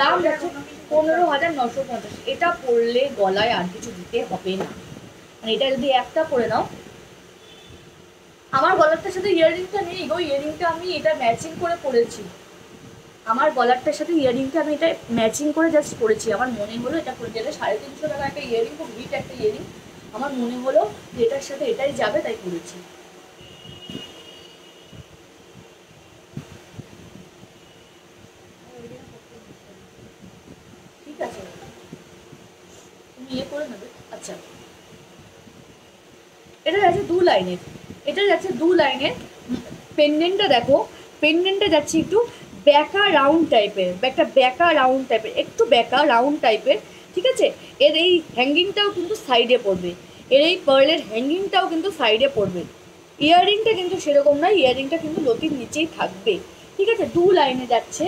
দাম যাচ্ছে পনেরো হাজার নশো পঞ্চাশ। এটা পরলে গলায় আর কিছু দিতে হবে না। মানে এটা যদি একটা পরে নাও আমার গলারটার সাথে ইয়াররিংটা নেই, গো ইয়াররিংটা আমি এটা ম্যাচিং করে পরেছি। আমার গলারটার সাথে ইয়াররিংটা আমি এটা ম্যাচিং করে জাস্ট পরেছি। আমার মনে হলো এটা যেটা সাড়ে তিনশো টাকা একটা ইয়াররিং খুব হিট একটা ইয়াররিং আমার মনে হলো যে এটার সাথে এটাই যাবে, তাই পরেছি ঠিক আছে তুমি ইয়ে করে নেবে আচ্ছা এটা যাচ্ছে দু লাইনের এটা যাচ্ছে দু লাইনের পেন্ডেন্টটা দেখো পেন্ডেন্টটা যাচ্ছে একটু ব্যাকা রাউন্ড টাইপের একটা ব্যাকা রাউন্ড টাইপের একটু ব্যাকা রাউন্ড টাইপের ঠিক আছে? এর এই হ্যাঙ্গিংটাও কিন্তু সাইডে পড়বে। এর এই পার্লের হ্যাঙ্গিংটাও কিন্তু সাইডে পড়বে। ইয়াররিংটা কিন্তু সেরকম নয় ইয়াররিংটা কিন্তু লতির নিচেই থাকবে। ঠিক আছে? দু লাইনে যাচ্ছে,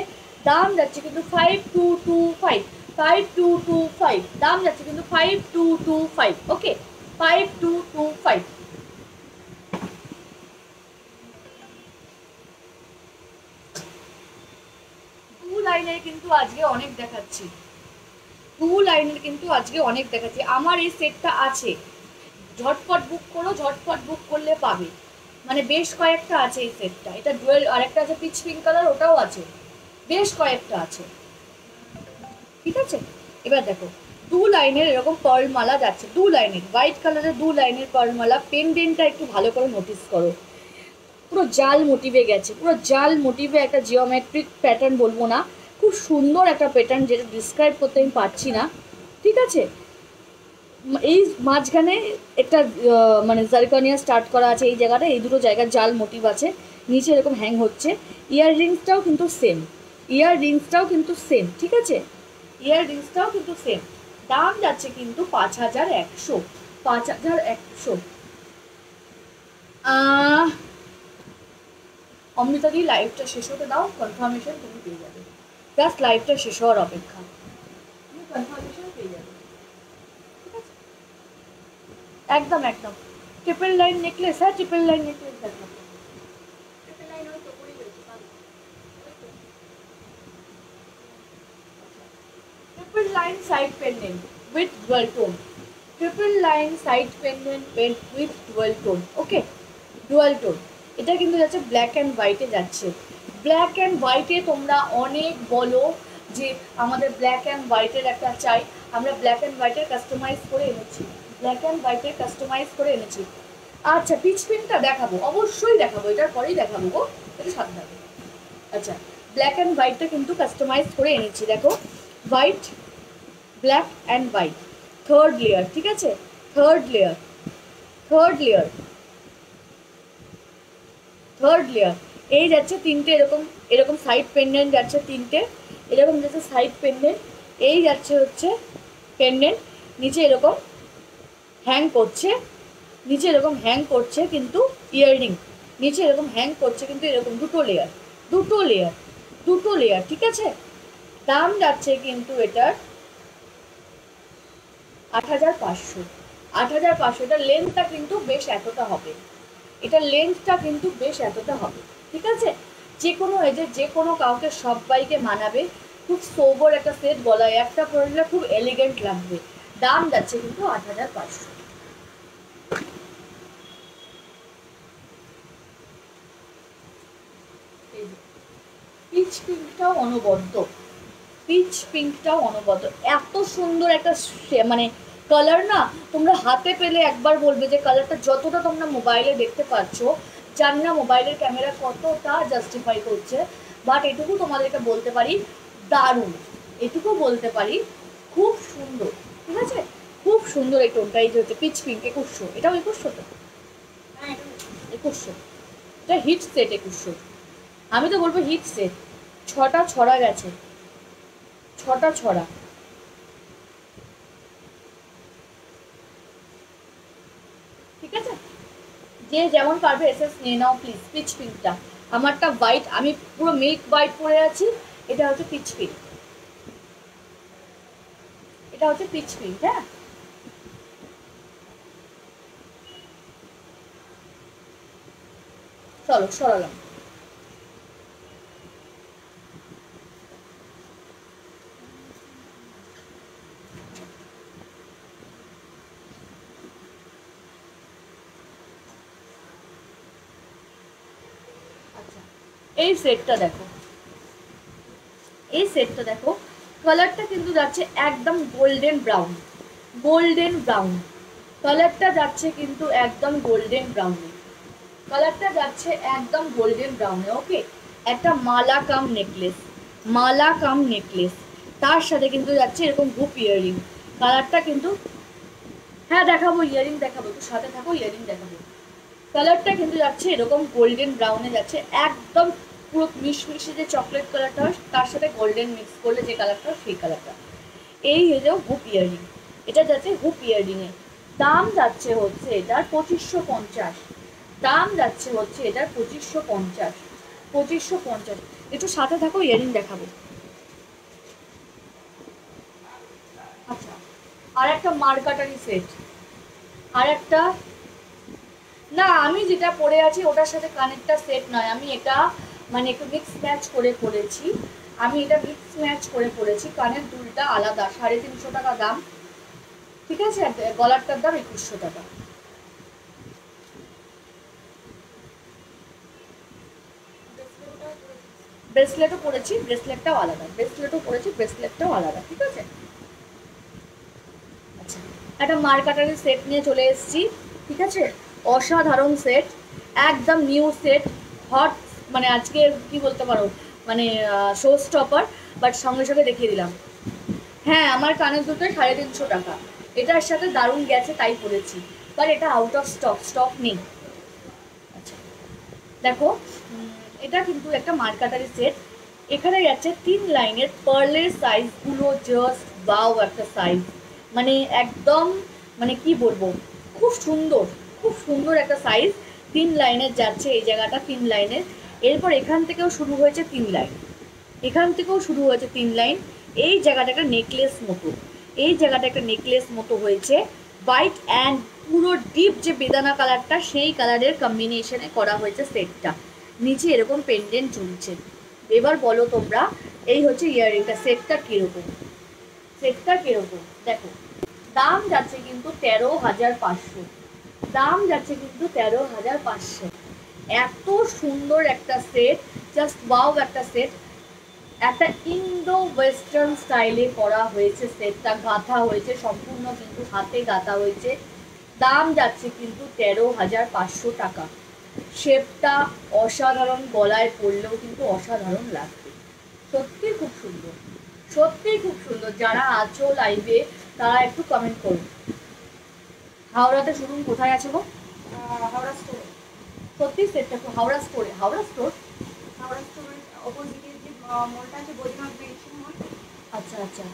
দাম যাচ্ছে কিন্তু five two two five five two two five দাম যাচ্ছে কিন্তু five two two five okay five two two five two লাইনের কিন্তু আজকে অনেক দেখাচ্ছি। টু লাইনের কিন্তু আজকে অনেক দেখাচ্ছি। আমার এই সেটটা আছে। ঝটপট বুক করো, ঝটপট বুক করলে পাবে। মানে বেশ কয়েকটা আছে এই সেটটা এটা ডুয়েল আরেকটা আছে পিচ পিঙ্ক কালার ওটাও আছে। বেশ কয়েকটা আছে। ঠিক আছে? এবার দেখো দু লাইনের এরকম পার্ল যাচ্ছে। দু লাইনের হোয়াইট কালারের দু লাইনের পার্ল মালা পেন্ডেন্টটা একটু ভালো করে নোটিস করো। পুরো জাল মোটিভে গেছে। পুরো জাল মোটিভে একটা জিওমেট্রিক প্যাটার্ন বলব না। খুব সুন্দর একটা প্যাটার্ন যেটা ডিসক্রাইব করতে আমি পারছি না। ঠিক আছে? এই মাঝখানে একটা মানে জারকানিয়া স্টার্ট করা আছে এই জায়গাটা, এই দুটো জায়গার জাল মোটিভ আছে, নিচে এরকম হ্যাং হচ্ছে। ইয়ার রিংসটাও কিন্তু সেম ইয়ার রিংসটাও কিন্তু সেম ঠিক আছে? ইয়ার রিংসটাও কিন্তু সেম দাম যাচ্ছে কিন্তু পাঁচ হাজার একশো। পাঁচ হাজার একশো। অমৃতাদি লাইভটা শেষ হতে দাও। কনফার্মেশন তুমি পেয়ে যাবে। জাস্ট লাইভটা শেষ হওয়ার অপেক্ষা তুমি কনফার্মেশন পেয়ে যাবে ঠিক আছে একদম একদম ট্রিপল লাইন নেকলেস হ্যাঁ ট্রিপল লাইন নেকলেস দেখো ট্রিপল লাইন ওই তো পরেই রয়েছে পাবো ওই তো triple line side pendant with dual tone. Triple line side pendant with with dual tone. Okay? Dual tone এটা কিন্তু যাচ্ছে ব্ল্যাক অ্যান্ড হোয়াইটে যাচ্ছে। ব্ল্যাক অ্যান্ড হোয়াইটে তোমরা অনেক বলো যে আমাদের ব্ল্যাক অ্যান্ড হোয়াইটের একটা চাই। আমরা ব্ল্যাক অ্যান্ড হোয়াইটের কাস্টমাইজ করে এনেছি। ব্ল্যাক অ্যান্ড হোয়াইটের কাস্টমাইজ করে এনেছি। আচ্ছা পিচ পিনটা দেখাবো। অবশ্যই দেখাবো। এটার পরেই দেখাবো গো। এটা সাবধানে আচ্ছা ব্ল্যাক অ্যান্ড হোয়াইটটা কিন্তু কাস্টমাইজ করে এনেছি। দেখো white black and white third layer ঠিক আছে? Third layer third layer third layer এই যাচ্ছে তিনটে, এরকম এরকম সাইড পেন্ডেন্ট যাচ্ছে তিনটে, এরকম যাচ্ছে সাইড পেন্ডেন্ট এই যাচ্ছে হচ্ছে পেন্ডেন্ট নিচে এরকম হ্যাং করছে, নিচে এরকম হ্যাং করছে কিন্তু ইয়াররিং নিচে এরকম হ্যাং করছে কিন্তু এরকম দুটো লেয়ার দুটো লেয়ার দুটো লেয়ার ঠিক আছে? দাম যাচ্ছে কিন্তু এটার আট হাজার পাঁচশো, আট হাজার পাঁচশো এটার লেন্থটা কিন্তু বেশ এতটা হবে এটার লেন্থটা কিন্তু বেশ এতটা হবে। ঠিক আছে? যে কোনো এজে যে কোনো কাউকে সবাইকে মানাবে, খুব সোবর একটা সেট গলায়, একটা পরলে খুব এলিগেন্ট লাগবে। দাম যাচ্ছে কিন্তু আট হাজার পাঁচশো। পিচ পিঙ্কটাও অনবদ্য। পিচ পিঙ্কটাও অনবদ্য। এত সুন্দর একটা মানে কালার না, তোমরা হাতে পেলে একবার বলবে যে কালারটা যতটা তোমরা মোবাইলে দেখতে পাচ্ছ জানি না মোবাইলের ক্যামেরা কতটা জাস্টিফাই করছে বাট এটুকু তোমাদেরকে বলতে পারি, দারুণ। এটুকু বলতে পারি, খুব সুন্দর, ঠিক আছে? খুব সুন্দর এই টোনটা, এই যে হচ্ছে পিচ পিঙ্ক একুশশো। এটাও একুশশো তো? একুশশো। এটা হিট সেট একুশশো। আমি তো বলব হিট সেট ছটা ছড়া গেছে। ছটা ছড়া ঠিক আছে যে যেমন পারবে এসএস নিয়ে নাও প্লিজ পিচ পিঙ্কটা আমারটা হোয়াইট আমি পুরো মিল্ক হোয়াইট পরে আছি। এটা হচ্ছে পিচ পিঙ্ক এটা হচ্ছে পিচ পিঙ্ক হ্যাঁ? চলো, সরালাম। এই সেটটা দেখো। এই সেটটা দেখো কালারটা কিন্তু যাচ্ছে একদম গোল্ডেন ব্রাউন গোল্ডেন ব্রাউন কালারটা যাচ্ছে কিন্তু একদম গোল্ডেন ব্রাউনে কালারটা যাচ্ছে একদম গোল্ডেন ব্রাউনে ওকে একটা মালা কাম নেকলেস মালা কাম নেকলেস তার সাথে কিন্তু যাচ্ছে এরকম হুপ ইয়ারিং কালারটা কিন্তু হ্যাঁ দেখাবো ইয়ারিং দেখাবো, একটু সাথে থাকো ইয়ারিং দেখাবো। কালারটা কিন্তু যাচ্ছে এরকম গোল্ডেন ব্রাউনে যাচ্ছে একদম পুরো মিশমিশে যে চকলেট কালারটা হয়, তার সাথে গোল্ডেন মিক্স করলে যে কালারটা হয়, সেই কালারটা এই হয়ে যাও হুপ ইয়ারিং এটা যাচ্ছে হুপ ইয়ারিংয়ে দাম যাচ্ছে হচ্ছে এটার পঁচিশশো পঞ্চাশ। দাম যাচ্ছে হচ্ছে এটার পঁচিশশো পঞ্চাশ। পঁচিশশো পঞ্চাশ। একটু সাথে থাকো ইয়ারিং দেখাবো। আচ্ছা আর একটা মার্কাটারি সেট আর একটা না, আমি যেটা পরে আছি, ওটার সাথে কানেরটা সেট নয়। আমি এটা মানে একটু মিক্স ম্যাচ করে পরেছি আমি এটা মিক্স ম্যাচ করে পরেছি কানের দুলটা আলাদা, সাড়ে তিনশো টাকা দাম। ঠিক আছে? গলারটার দাম একুশশো টাকা। ব্রেসলেটও পরেছি ব্রেসলেটটাও আলাদা। ব্রেসলেটও পরেছি ব্রেসলেটটাও আলাদা। ঠিক আছে? আচ্ছা একটা মার্কাটারি সেট নিয়ে চলে এসেছি। ঠিক আছে? অসাধারণ সেট একদম নিউ সেট হট মানে আজকে কি বলতে পারো? মানে শো স্টপার বাট সঙ্গে সঙ্গে দেখিয়ে দিলাম। হ্যাঁ আমার কানের দুটোই সাড়ে তিনশো টাকা। এটার সাথে দারুণ গেছে, তাই পরেছি। বাট এটা আউট অফ স্টক স্টক নেই। আচ্ছা। দেখো এটা কিন্তু একটা মার্কাটারি সেট এখানে যাচ্ছে তিন লাইনের পার্লের সাইজগুলো জাস্ট বাও একটা সাইজ মানে একদম মানে কি বলব? খুব সুন্দর খুব সুন্দর একটা সাইজ তিন লাইনের যাচ্ছে এই জায়গাটা, তিন লাইনের। এরপর এখান থেকেও শুরু হয়েছে তিন লাইন। এখান থেকেও শুরু হয়েছে তিন লাইন। এই জায়গাটা একটা নেকলেস মতো। এই জায়গাটা একটা নেকলেস মতো হয়েছে। হোয়াইট অ্যান্ড পুরো ডিপ যে বেদানা কালারটা সেই কালারের কম্বিনেশনে করা হয়েছে সেটটা নিচে এরকম পেন্ডেন্ট ঝুলছে। এবার বলো তোমরা, এই হচ্ছে ইয়াররিংটা সেটটা কীরকম? সেটটা কীরকম? দেখো, দাম যাচ্ছে কিন্তু তেরো হাজার পাঁচশো। দাম যাচ্ছে কিন্তু তেরো হাজার পাঁচশো। এত সুন্দর একটা সেট জাস্ট ওয়াও একটা সেট একটা ইন্দো ওয়েস্টার্ন স্টাইলে করা হয়েছে সেটটা গাঁথা হয়েছে, সম্পূর্ণ কিন্তু হাতে গাঁথা হয়েছে। দাম যাচ্ছে কিন্তু তেরো হাজার পাঁচশো টাকা। শেপটা অসাধারণ, গলায় পরলেও কিন্তু অসাধারণ লাগবে। সত্যি খুব সুন্দর। সত্যি খুব সুন্দর। যারা আছো লাইভে তারা একটু কমেন্ট করুন হাওড়াতে শুনুন, কোথায় আছে গো? হাওড়া স্টোরে সত্যি সেটটা হাওড়া স্টোরে হাওড়া স্টোর হাওড়া স্টোরের অপোজিটে যে মোড়টা আছে বৈদ্যনাথ বেশি মোড় আচ্ছা আচ্ছা।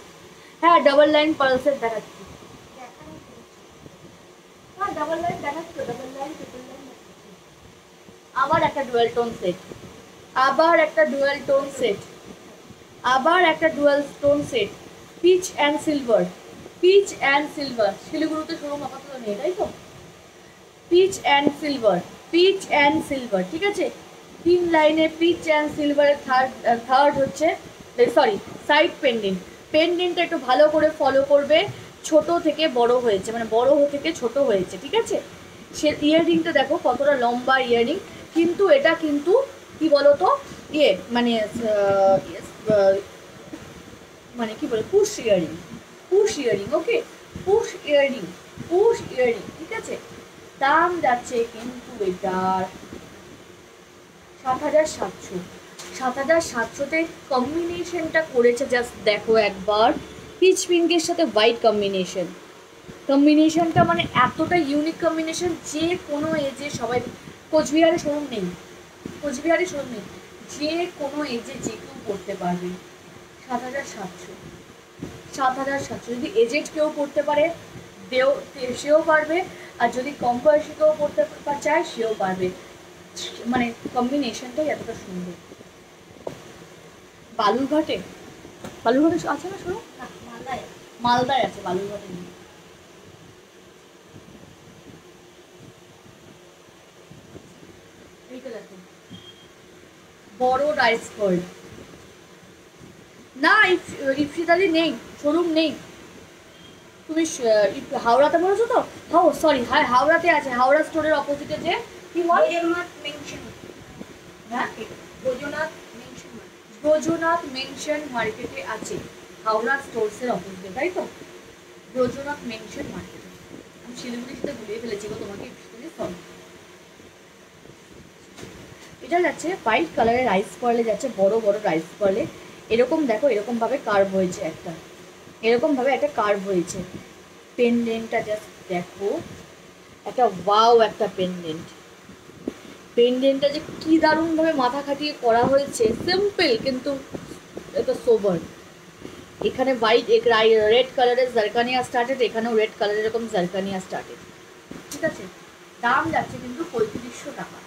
হ্যাঁ ডাবল লাইন পালসের দেখাচ্ছি। দেখা হ্যাঁ ডাবল লাইন দেখাচ্ছি ডাবল লাইন ট্রিপল লাইন আবার একটা ডুয়েল টোন সেট আবার একটা ডুয়েল টোন সেট আবার একটা dual tone set peach and silver peach and silver শিলিগুড়িতে শোরুম আপাতত নেই তাই তো? Peach and silver peach and silver ঠিক আছে? তিন লাইনে পিচ অ্যান্ড সিলভারের থার্ড থার্ড হচ্ছে সরি সাইড পেন্ডেন্ট পেন্ডেন্টটা একটু ভালো করে ফলো করবে ছোট থেকে বড় হয়েছে মানে বড় থেকে ছোট হয়েছে ঠিক আছে? সে ইয়াররিংটা দেখো কতটা লম্বা ইয়াররিং কিন্তু এটা কিন্তু কি বলতো ইয়ে মানে আহ, মানে কি বলে push earring push earring okay push earring push earring ঠিক আছে? দাম যাচ্ছে কিন্তু এটার সাত হাজার সাতশো। সাত হাজার সাতশোতে কম্বিনেশনটা করেছে জাস্ট দেখো একবার। পিচ পিঙ্কের সাথে হোয়াইট কম্বিনেশন কম্বিনেশনটা মানে এতটা ইউনিক কম্বিনেশন যে কোনো এজে সবাই, কোচবিহারে শোরুম নেই, কোচবিহারে শোরুম নেই, যে কোনো এজে যে কেউ করতে পারবে। সাত হাজার সাতশো। সাত হাজার সাতশো। যদি এজেড কেউ পড়তে পারে দেও, সেও পারবে আর যদি কম বয়সী কেউ পড়তে চায়, সেও পারবে মানে কম্বিনেশনটাই এতটা সুন্দর। বালুরঘাটে? বালুরঘাটে আছে না শোনো? মালদায়। আছে, বালুরঘাটে বড় রাইস পার্ল না ইফ- ইফসিতালি নেই শোরুম নেই। তুমি হাওড়াতে বলেছ তো? হাও সরি হ্যাঁ হাওড়াতে আছে হাওড়া স্টোরের অপোজিটে যে কি বল হ্যাঁ? মেনশন ব্রজনাথ মেনশন মার্কেটে আছে হাওড়া স্টোরসের অপোজিটে তাই তো? ব্রজনাথ মেনশন মার্কেটে আমি শিলিগুড়ির সাথে ভুলিয়ে ফেলেছি গো তোমাকে সরি এটা যাচ্ছে হোয়াইট কালারের রাইস পার্লে যাচ্ছে বড় বড় রাইস পার্লে এরকম দেখো এরকম ভাবে কার্ভ হয়েছে একটা। এরকম ভাবে একটা কার্ভ হয়েছে। পেন্ডেন্টটা জাস্ট দেখো। একটা ওয়াও একটা পেন্ডেন্ট পেন্ডেন্টটা যে কি দারুণভাবে মাথা খাটিয়ে করা হয়েছে। সিম্পল কিন্তু এটা সোবার এখানে হোয়াইট এক রেড কালারের জারকানিয়া স্টার্টেড এখানেও রেড কালারের এরকম জারকানিয়া স্টার্টেড ঠিক আছে? দাম যাচ্ছে কিন্তু পঁয়ত্রিশশো টাকা।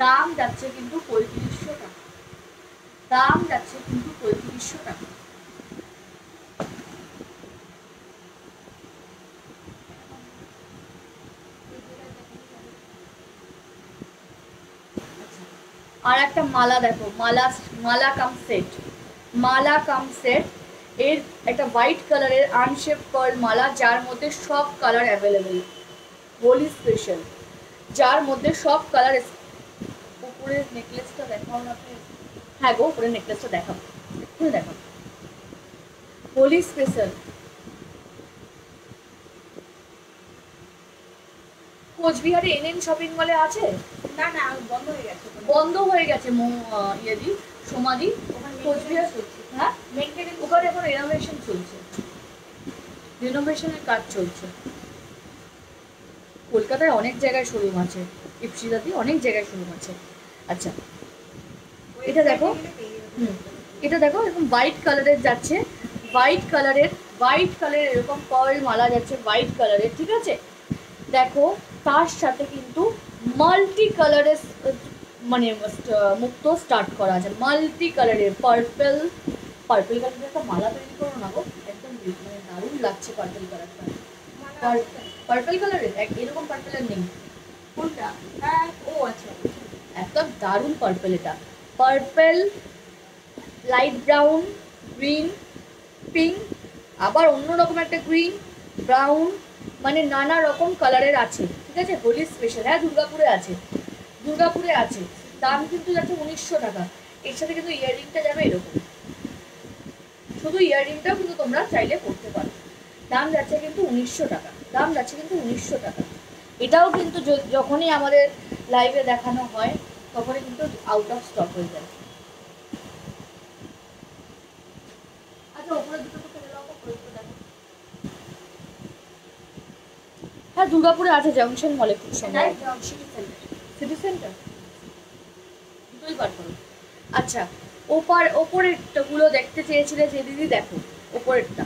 দাম যাচ্ছে কিন্তু পঁয়ত্রিশশো টাকা। দাম যাচ্ছে কিন্তু পঁয়ত্রিশশো টাকা। আর একটা মালা দেখো, মালা মালা কাম সেট। মালা কাম সেট, এর একটা হোয়াইট কালারের আনশেপ পার্ল মালা, যার মধ্যে সব কালার অ্যাভেলেবেল হোলি স্পেশাল যার মধ্যে সব কালার উপরের নেকলেসটা দেখাও না? হ্যাঁ গো, উপরের নেকলেসটা দেখাও। দেখাও। হোলি স্পেশাল কোচবিহারে এনএন শপিং মলে আছে? না না বন্ধ হয়ে গেছে বন্ধ হয়ে গেছে মো- ইয়েদি সমাধি কোচবিহার? চলছে। হ্যাঁ? মেনটেনেন্স ওখানে এখন রেনোভেশন চলছে। রেনোভেশনের কাজ চলছে। কলকাতায় অনেক জায়গায় শোরুম আছে। ইপসিদাতে অনেক জায়গায় শোরুম আছে। আচ্ছা এটা দেখো। হুম। এটা দেখো এরকম হোয়াইট কালারের যাচ্ছে। হোয়াইট কালারের হোয়াইট কালারের এরকম পার্ল মালা যাচ্ছে হোয়াইট কালারের ঠিক আছে? দেখো তার সাথে কিন্তু মাল্টি কালারের মানে মুক্ত স্টার্ট করা আছে। মাল্টি কালারের পার্পেল পার্পেল কালারের একটা মালা তৈরি করো না গো একদম মানে দারুণ লাগছে পার্পেল কালারটা পার্পেল কালারের এক এরকম পার্পেলের নেই। কোনটা? হ্যাঁ ও আচ্ছা একদম দারুণ পার্পেল এটা। Purple light brown green pink আবার অন্যরকম একটা গ্রিন ব্রাউন মানে নানা রকম কালারের আছে। আছে হোলি স্পেশাল হ্যাঁ দুর্গাপুরে আছে। দুর্গাপুরে আছে। দাম কিন্তু যাচ্ছে উনিশশো টাকা। এর সাথে কিন্তু ইয়াররিংটা যাবে এরকম। শুধু ইয়াররিংটাও কিন্তু তোমরা চাইলে করতে পারো। দাম যাচ্ছে কিন্তু উনিশশো টাকা। দাম যাচ্ছে কিন্তু উনিশশো টাকা। এটাও কিন্তু যখনই আমাদের লাইভে দেখানো হয়, তখনই কিন্তু আউট অফ স্টক হয়ে যায়। আচ্ছা ওপরে দুটো তো ফেলে দাও তো, ওপরে দুটো দেখো। হ্যাঁ দুর্গাপুরে আছে জংশন মলে খুব সময় সিটি সেন্টার দুটোই বার করো। আচ্ছা ওপার ওপরেরটা গুলো দেখতে চেয়েছিলে যে দিদি দেখো ওপরেরটা।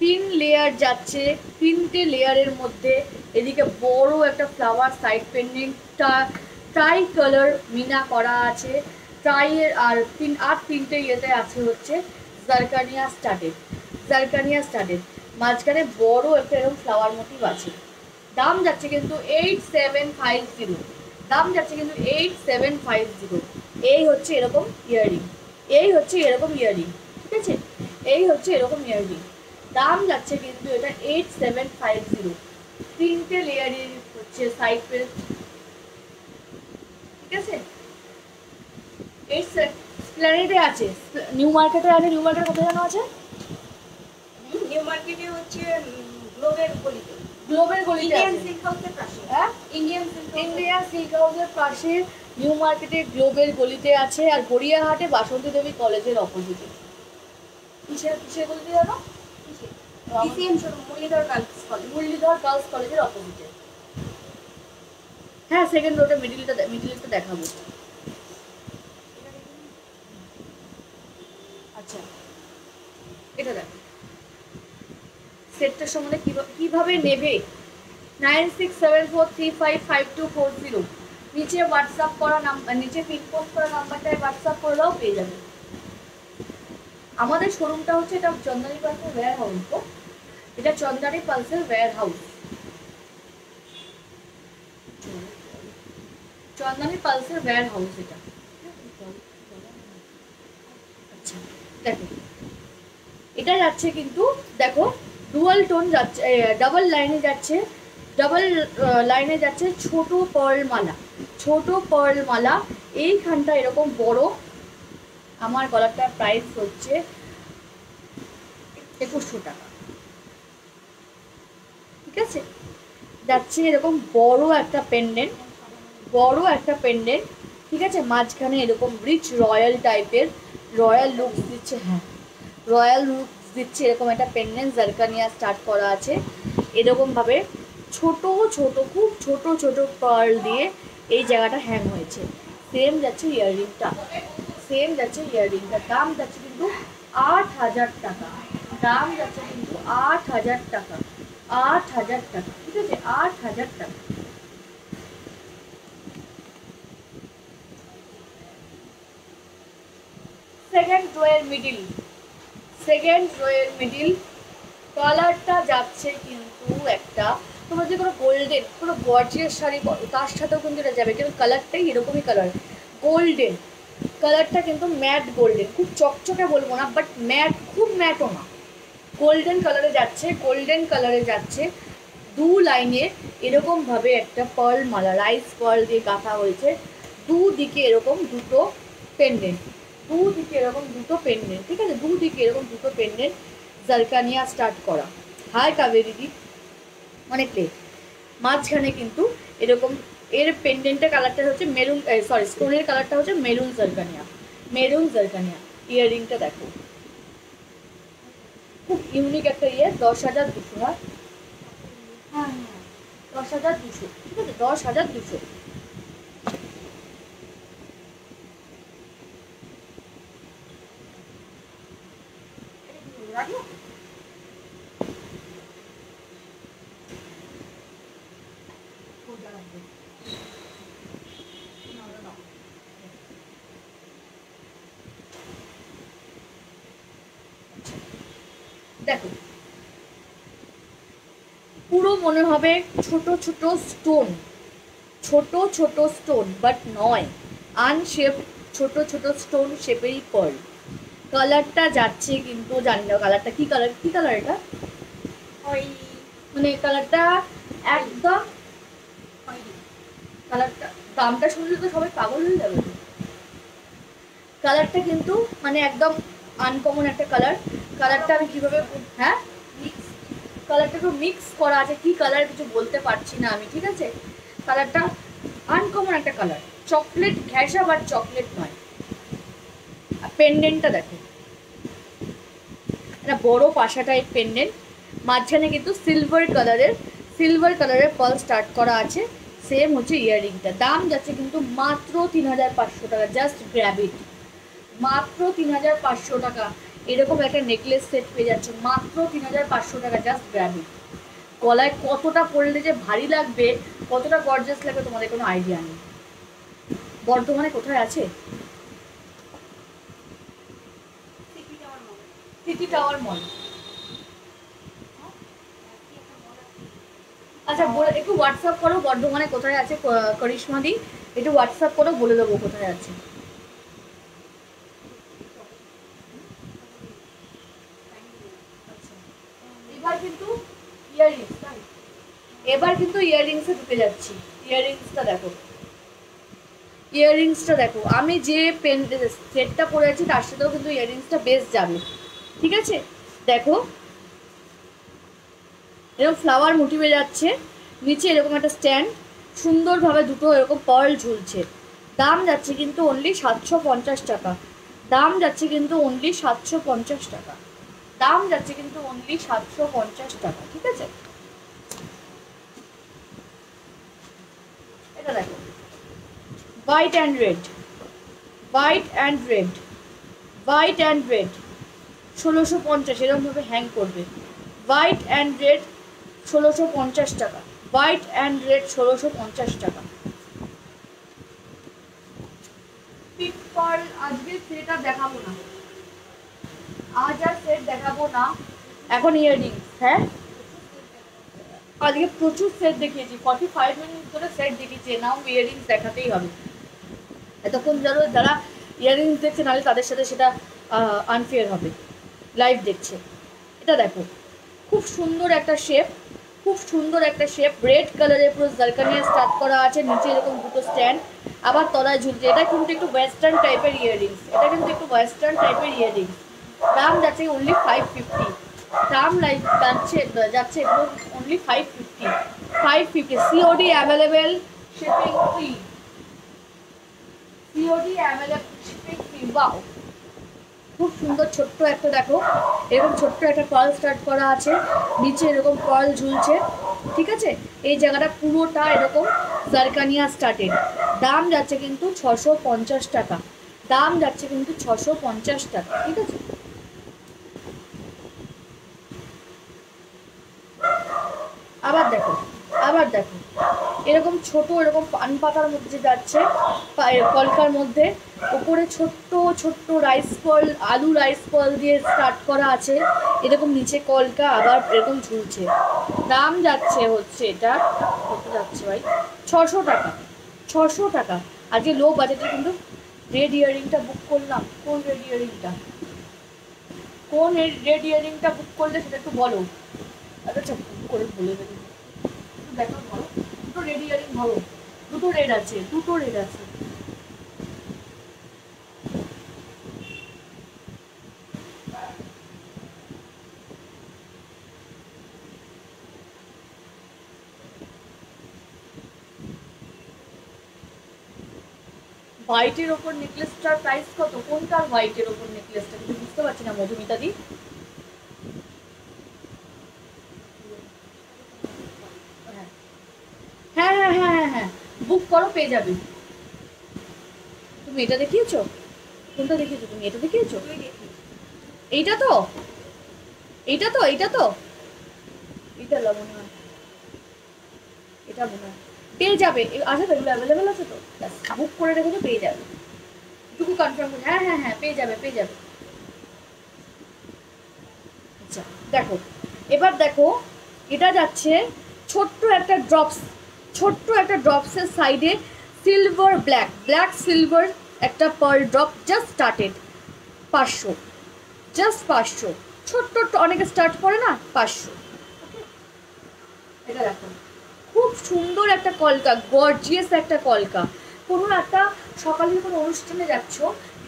তিন লেয়ার যাচ্ছে তিনটে লেয়ারের মধ্যে এদিকে বড় একটা ফ্লাওয়ার সাইড পেন্ডিংটা ট্রাই কালার মিনা করা আছে। ট্রাইয়ের আর তিন আর তিনটে ইয়েতে আছে হচ্ছে জারকানিয়া স্টাডেড জারকানিয়া স্টাডেড মাঝখানে বড় একটা এরকম ফ্লাওয়ার মোটিভ আছে। দাম যাচ্ছে কিন্তু এইট সেভেন ফাইভ জিরো দাম যাচ্ছে কিন্তু এইট সেভেন ফাইভ জিরো এই হচ্ছে এরকম ইয়াররিং এই হচ্ছে এরকম ইয়াররিং ঠিক আছে? এই হচ্ছে এরকম ইয়াররিং দাম যাচ্ছে কিন্তু এটা এইট সেভেন ফাইভ জিরো তিনটে লেয়ারের হচ্ছে সাইড পেল ঠিক আছে? এই প্ল্যানেটে আছে। নিউ মার্কেটে আছে নিউ মার্কেট কোথায় জানা আছে? মার্কেটে হচ্ছে গ্লোবের গলিতে। গ্লোবের গলিতে ইন্ডিয়ান সিল্ক হাউসের পাশে। হ্যাঁ? ইন্ডিয়ান সিল্ক ইন্ডিয়া সিল্ক হাউসের পাশে নিউ মার্কেটে গ্লোবের গলিতে আছে আর গড়িয়াহাটে বাসন্তী দেবী কলেজের অপোজিটে কিসের কিসের গলিতে জানো? Muralidhar girls college Muralidhar girls কলেজের অপোজিটে হ্যাঁ সেকেন্ড রোডে মিডিলটা মিডিলটা দেখাবো। আচ্ছা। এটা দেখো। সেটটার সম্বন্ধে কীভাবে নেবে? Nine six seven four three five five two four zero নিচে হোয়াটসঅ্যাপ করা নাম্বার নিচে পিন পোস্ট করা নাম্বারটায় হোয়াটসঅ্যাপ করলেও পেয়ে যাবে। আমাদের শোরুমটা হচ্ছে এটা চন্দানি পালসের ওয়্যার হাউস এটা চন্দানি পালসের ওয়্যার হাউস চন্দানি পালসের ওয়্যার হাউস এটা। আচ্ছা দেখো। এটা যাচ্ছে কিন্তু, দেখো ডুয়াল টোন যাচ্ছে ডাবল লাইনে যাচ্ছে ডাবল লাইনে যাচ্ছে ছোট পার্ল মালা ছোট পার্ল মালা এইখানটা এরকম বড়, আমার গলাটার প্রাইস হচ্ছে একুশশো টাকা। ঠিক আছে? যাচ্ছে এরকম বড় একটা পেন্ডেন্ট বড় একটা পেন্ডেন্ট ঠিক আছে? মাঝখানে এরকম রিচ রয়্যাল টাইপের রয়্যাল লুক দিচ্ছে হ্যাঁ রয়্যাল লুক দিচ্ছে, এরকম একটা পেন্ডেন্ট জারকানিয়া স্টার্ট করা আছে। এরকমভাবে ছোট ছোট, খুব ছোট ছোট পার্ল দিয়ে এই জায়গাটা হ্যাং হয়েছে। সেম যাচ্ছে ইয়াররিংটা সেম যাচ্ছে ইয়াররিংটা দাম যাচ্ছে কিন্তু আট হাজার টাকা। দাম যাচ্ছে কিন্তু আট হাজার টাকা। আট হাজার টাকা। ঠিক আছে? আট হাজার টাকা। সেকেন্ড রোয়ের মিডিল সেকেন্ড রোয়ের মিডিল কালারটা যাচ্ছে কিন্তু একটা। তোমরা যে কোনো গোল্ডেন কোনো গর্জিয়াস শাড়ি তার সাথেও কিন্তু এটা যাবে, কিন্তু কালারটাই এরকমই কালার গোল্ডেন কালারটা কিন্তু ম্যাট গোল্ডেন খুব চকচকে বলব না বাট ম্যাট খুব ম্যাটও না। গোল্ডেন কালারে যাচ্ছে গোল্ডেন কালারে যাচ্ছে। দু লাইনে এরকমভাবে একটা পার্ল মালা রাইস পার্ল দিয়ে গাঁথা হয়েছে। দুদিকে এরকম দুটো পেন্ডেন্ট দুদিকে এরকম দুটো পেন্ডেন্ট ঠিক আছে? দুদিকে এরকম দুটো পেন্ডেন্ট জারকানিয়া স্টার্ট করা। হাই কাবেরি দি অনেকটাই মাঝখানে কিন্তু এরকম এর পেন্ডেন্টের কালারটা হচ্ছে মেরুন সরি স্টোনের কালারটা হচ্ছে মেরুন জারকানিয়া মেরুন জারকানিয়া ইয়াররিংটা দেখো। খুব ইউনিক একটা ইয়ার দশ হাজার দুশো হ্যাঁ? হ্যাঁ হ্যাঁ। দশ হাজার দুশো ঠিক আছে? দশ হাজার দুশো। মনে হবে ছোট ছোট স্টোন ছোট ছোট স্টোন বাট নয়। আনশেপ ছোট ছোট স্টোন শেপেরই পার্ল কালারটা যাচ্ছে কিন্তু জানি না কালারটা কি কালার কি কালার এটা? ওই মানে কালারটা একদম কালারটা দামটা শুনলে তো সবাই পাগল হয়ে যাবে। কালারটা কিন্তু মানে একদম আনকমন একটা কালার কালারটা আমি কীভাবে হ্যাঁ? কালারটা একটু মিক্স করা আছে, কি কালার কিছু বলতে পারছি না আমি, ঠিক আছে? কালারটা আনকমন একটা কালার চকলেট ঘ্যাসা বাট চকলেট নয়। আর পেন্ডেন্টটা দেখো। একটা বড় পাশা টাইপ পেন্ডেন্ট মাঝখানে কিন্তু সিলভার কালারের সিলভার কালারের পাল স্টার্ট করা আছে সেম হচ্ছে ইয়াররিংটা দাম যাচ্ছে কিন্তু মাত্র তিন হাজার পাঁচশো টাকা জাস্ট গ্র্যাবিট মাত্র তিন হাজার পাঁচশো টাকা। এরকম একটা নেকলেস সেট পেয়ে যাচ্ছে মাত্র তিন হাজার পাঁচশো টাকা জাস্ট গ্র্যাবিট গলায় কতটা পরলে যে ভারী লাগবে কতটা গর্জাস লাগবে তোমাদের কোনো আইডিয়া নেই। বর্ধমানে কোথায় আছে? City tower mall. আচ্ছা বলে একটু হোয়াটসঅ্যাপ করো বর্ধমানে কোথায় আছে ক- করিশ্মা দি একটু হোয়াটসঅ্যাপ করো বলে দেবো কোথায় আছে। এবার কিন্তু ইয়াররিংস এবার কিন্তু ইয়াররিংসে ঢুকে যাচ্ছি। ইয়াররিংসটা দেখো। ইয়াররিংসটা দেখো। আমি যে পেন সেটটা পরে আছি, তার সাথেও কিন্তু ইয়াররিংসটা বেশ যাবে। ঠিক আছে? দেখো। এরকম ফ্লাওয়ার মোটিভে যাচ্ছে। নিচে এরকম একটা স্ট্যান্ড সুন্দরভাবে দুটো এরকম পার্ল ঝুলছে। দাম যাচ্ছে কিন্তু অনলি সাতশো পঞ্চাশ টাকা। দাম যাচ্ছে কিন্তু অনলি সাতশো পঞ্চাশ টাকা। দাম যাচ্ছে কিন্তু অনলি সাতশো পঞ্চাশ টাকা, ঠিক আছে? এটা দেখো। White and red white and red white and red ষোলোশো পঞ্চাশ, এরকমভাবে হ্যাং করবে। হোয়াইট অ্যান্ড রেড ষোলোশো পঞ্চাশ টাকা। হোয়াইট অ্যান্ড রেড ষোলোশো পঞ্চাশ টাকা। পিক আজকে সেটা দেখাবো না। আজ আর সেট দেখাবো না। এখন ইয়াররিংস হ্যাঁ? আজকে প্রচুর সেট দেখিয়েছি ফর্টি ফাইভ মিনিট ধরে সেট দেখিয়েছি নাও ইয়াররিংস দেখাতেই হবে। এতক্ষণ যারা যারা ইয়াররিংস দেখছে নাহলে তাদের সাথে সেটা আনফেয়ার হবে। লাইভ দেখছে। এটা দেখো খুব সুন্দর একটা শেপ খুব সুন্দর একটা শেপ রেড কালারের পুরো জারকানিয়া স্টার্ট করা আছে নিচে এরকম দুটো স্ট্যান্ড আবার তলায় ঝুলছে। এটা কিন্তু একটু ওয়েস্টার্ন টাইপের ইয়াররিংস এটা কিন্তু একটু ওয়েস্টার্ন টাইপের ইয়াররিংস দাম যাচ্ছে অনলি ফাইভ ফিফটি দাম যাচ্ছে যাচ্ছে এগুলো only five fifty five fifty COD available shipping free COD খুব সুন্দর ছোট্ট একটা দেখো, এরকম ছোট্ট একটা কল স্টার্ট করা আছে, নিচে এরকম কল ঝুলছে, ঠিক আছে? এই জায়গাটা পুরোটা এরকম জারকানিয়া স্টার্টেড দাম যাচ্ছে কিন্তু ছশো টাকা। দাম যাচ্ছে কিন্তু ছশো টাকা, ঠিক আছে? আবার দেখো আবার দেখো। এরকম ছোট, এরকম পান পাতার মধ্যে যাচ্ছে কলকার মধ্যে। ওপরে ছোট্ট ছোট্ট রাইস ফল আলু রাইস ফল দিয়ে স্টার্ট করা আছে। এরকম নিচে কলকা, আবার এরকম ঝুলছে। দাম যাচ্ছে হচ্ছে এটা, কত যাচ্ছে ভাই? ছশো টাকা ছশো টাকা। আজকে লো বাজেটে কিন্তু রেড ইয়ারিংটা বুক করলাম। কোন রেড ইয়ারিংটা কোন রেড ইয়ারিংটা বুক করলে সেটা একটু বলো। আচ্ছা করে বলে দেবে। দেখো দুটো রেড ইয়ারিং ধরো দুটো রেড আছে, দুটো রেড আছে। হোয়াইটের ওপর নেকলেসটার প্রাইস কত? কোনটার হোয়াইটের ওপর নেকলেসটা কিন্তু বুঝতে পারছি না, মধুমিতা দি হ্যাঁ হ্যাঁ হ্যাঁ হ্যাঁ হ্যাঁ বুক করো পেয়ে যাবে। তুমি এটা দেখিয়েছো? কোনটা দেখিয়েছো তুমি? এটা দেখিয়েছো? এইটা তো? এইটা তো? এইটা তো? এটা লো মনে হয়। এটা মনে হয়। পেয়ে যাবে। এ- আছে তো এগুলো অ্যাভেলেবেল আছে তো? বুক করে রেখেছো পেয়ে যাবে। টুকু কনফার্ম করে হ্যাঁ হ্যাঁ হ্যাঁ পেয়ে যাবে পেয়ে যাবে। আচ্ছা দেখো। এবার দেখো এটা যাচ্ছে ছোট্ট একটা ড্রপস ছোট্ট একটা ড্রপসের সাইডে সিলভার ব্ল্যাক ব্ল্যাক সিলভার একটা পার ড্রপ জাস্ট স্টার্টেড পাঁচশো জাস্ট পাঁচশো, ছোট্ট অনেকে স্টার্ট করে না, পাঁচশো। দেখো, খুব সুন্দর একটা কলকা গর্জিয়াস একটা কলকা। কোনো একটা সকালে কোনো অনুষ্ঠানে যাচ্ছ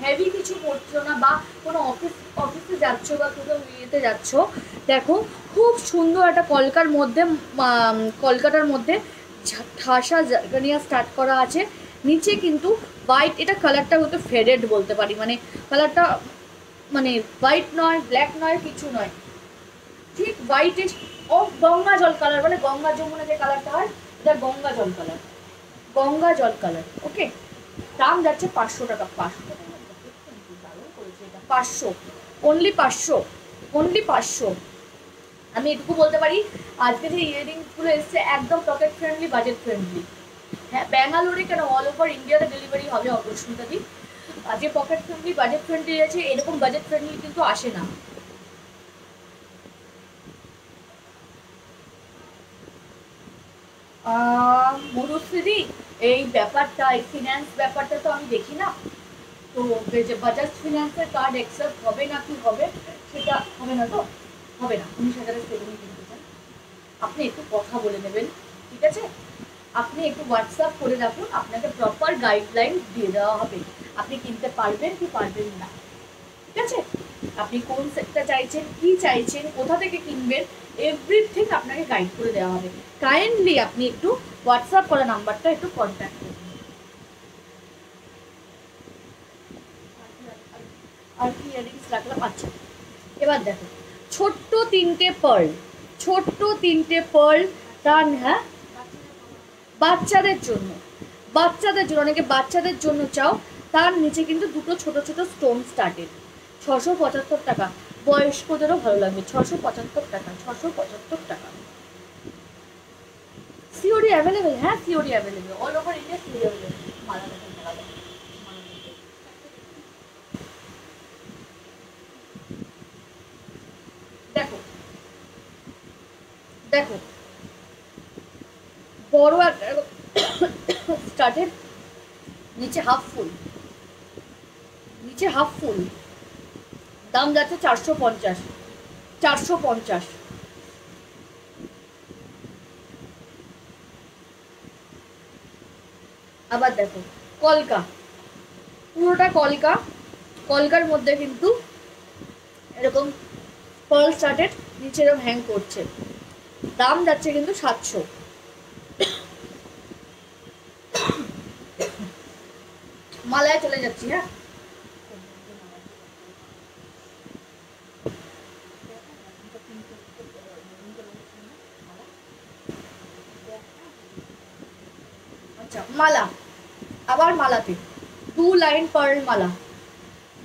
হেভি কিছু করছ না বা কোনো অফিস অফিসে যাচ্ছ বা কোথাও ইয়েতে যাচ্ছ, দেখো, খুব সুন্দর একটা কলকার মধ্যে কলকাতার মধ্যে ঠাসা জায়গা স্টার্ট করা আছে। নিচে কিন্তু হোয়াইট এটা কালারটা হয়তো ফেডেড বলতে পারি। মানে কালারটা মানে হোয়াইট নয় ব্ল্যাক নয়, কিছু নয়। ঠিক হোয়াইটে ও গঙ্গা জল কালার মানে গঙ্গা যমুনা যে কালারটা হয়, এটা গঙ্গা জল কালার গঙ্গা জল কালার ওকে দাম যাচ্ছে পাঁচশো টাকা পাঁচশো টাকা। পাঁচশো অনলি পাঁচশো অনলি পাঁচশো। আমি এটুকু বলতে পারি, আজকে যে ইয়ারিংসগুলো এসছে একদম পকেট ফ্রেন্ডলি বাজেট ফ্রেন্ডলি হ্যাঁ ব্যাঙ্গালোরে কেন অল ওভার ইন্ডিয়াতে ডেলিভারি হবে দি আজকে পকেট ফ্রেন্ডলি বাজেট ফ্রেন্ডলি আছে, এরকম বাজেট ফ্রেন্ডলি কিন্তু আসে না। মধুশ্রীদি এই ব্যাপারটা, এই ফিনান্স ব্যাপারটা তো আমি দেখি না। তো যে বাজাজ ফিন্যান্সের কার্ড অ্যাকসেপ্ট হবে না কি হবে, সেটা হবে না তো? হবে না উনিশ হাজারের সেভিং কিনতে চান আপনি একটু কথা বলে নেবেন ঠিক আছে আপনি একটু হোয়াটসঅ্যাপ করে রাখুন আপনাকে প্রপার গাইডলাইন দিয়ে দেওয়া হবে আপনি কিনতে পারবেন কি পারবেন না ঠিক আছে আপনি কোন সেটটা চাইছেন কি চাইছেন কোথা থেকে কিনবেন এভরিথিং আপনাকে গাইড করে দেওয়া হবে কাইন্ডলি আপনি একটু হোয়াটসঅ্যাপ করা নাম্বারটা একটু কন্ট্যাক্ট করুন আর কি ইয়ারিংস রাখলাম আচ্ছা এবার দেখো ছোট্ট তিনটে পার্ল ছোট্ট তিনটে পার্ল তার হ্যাঁ? বাচ্চাদের জন্য বাচ্চাদের জন্য, অনেকে বাচ্চাদের জন্য চাও, তার নিচে কিন্তু দুটো ছোট ছোট স্টোন স্টার্টেড ছশো পঁচাত্তর টাকা। বয়স্কদেরও ভালো লাগবে, ছশো পঁচাত্তর টাকা, ছশো পঁচাত্তর টাকা। সিওডি অ্যাভেলেবেল হ্যাঁ COD available all over India COD available মালা দেখেন মালা দেখেন। মালা দেখেন। দেখো। দেখো। বড় একটা স্টার্টেড নিচে হাফ ফুল নিচে হাফ ফুল দাম যাচ্ছে চারশো পঞ্চাশ। চারশো পঞ্চাশ। আবার দেখো, কলকা। পুরোটা কলকা। কলকার মধ্যে কিন্তু এরকম পার্ল স্টার্টেড নিচে এরকম হ্যাং করছে। দাম যাচ্ছে কিন্তু সাতশো। মালায় চলে যাচ্ছি হ্যাঁ? আচ্ছা মালা। আবার মালাতে। দু লাইন পার্ল মালা।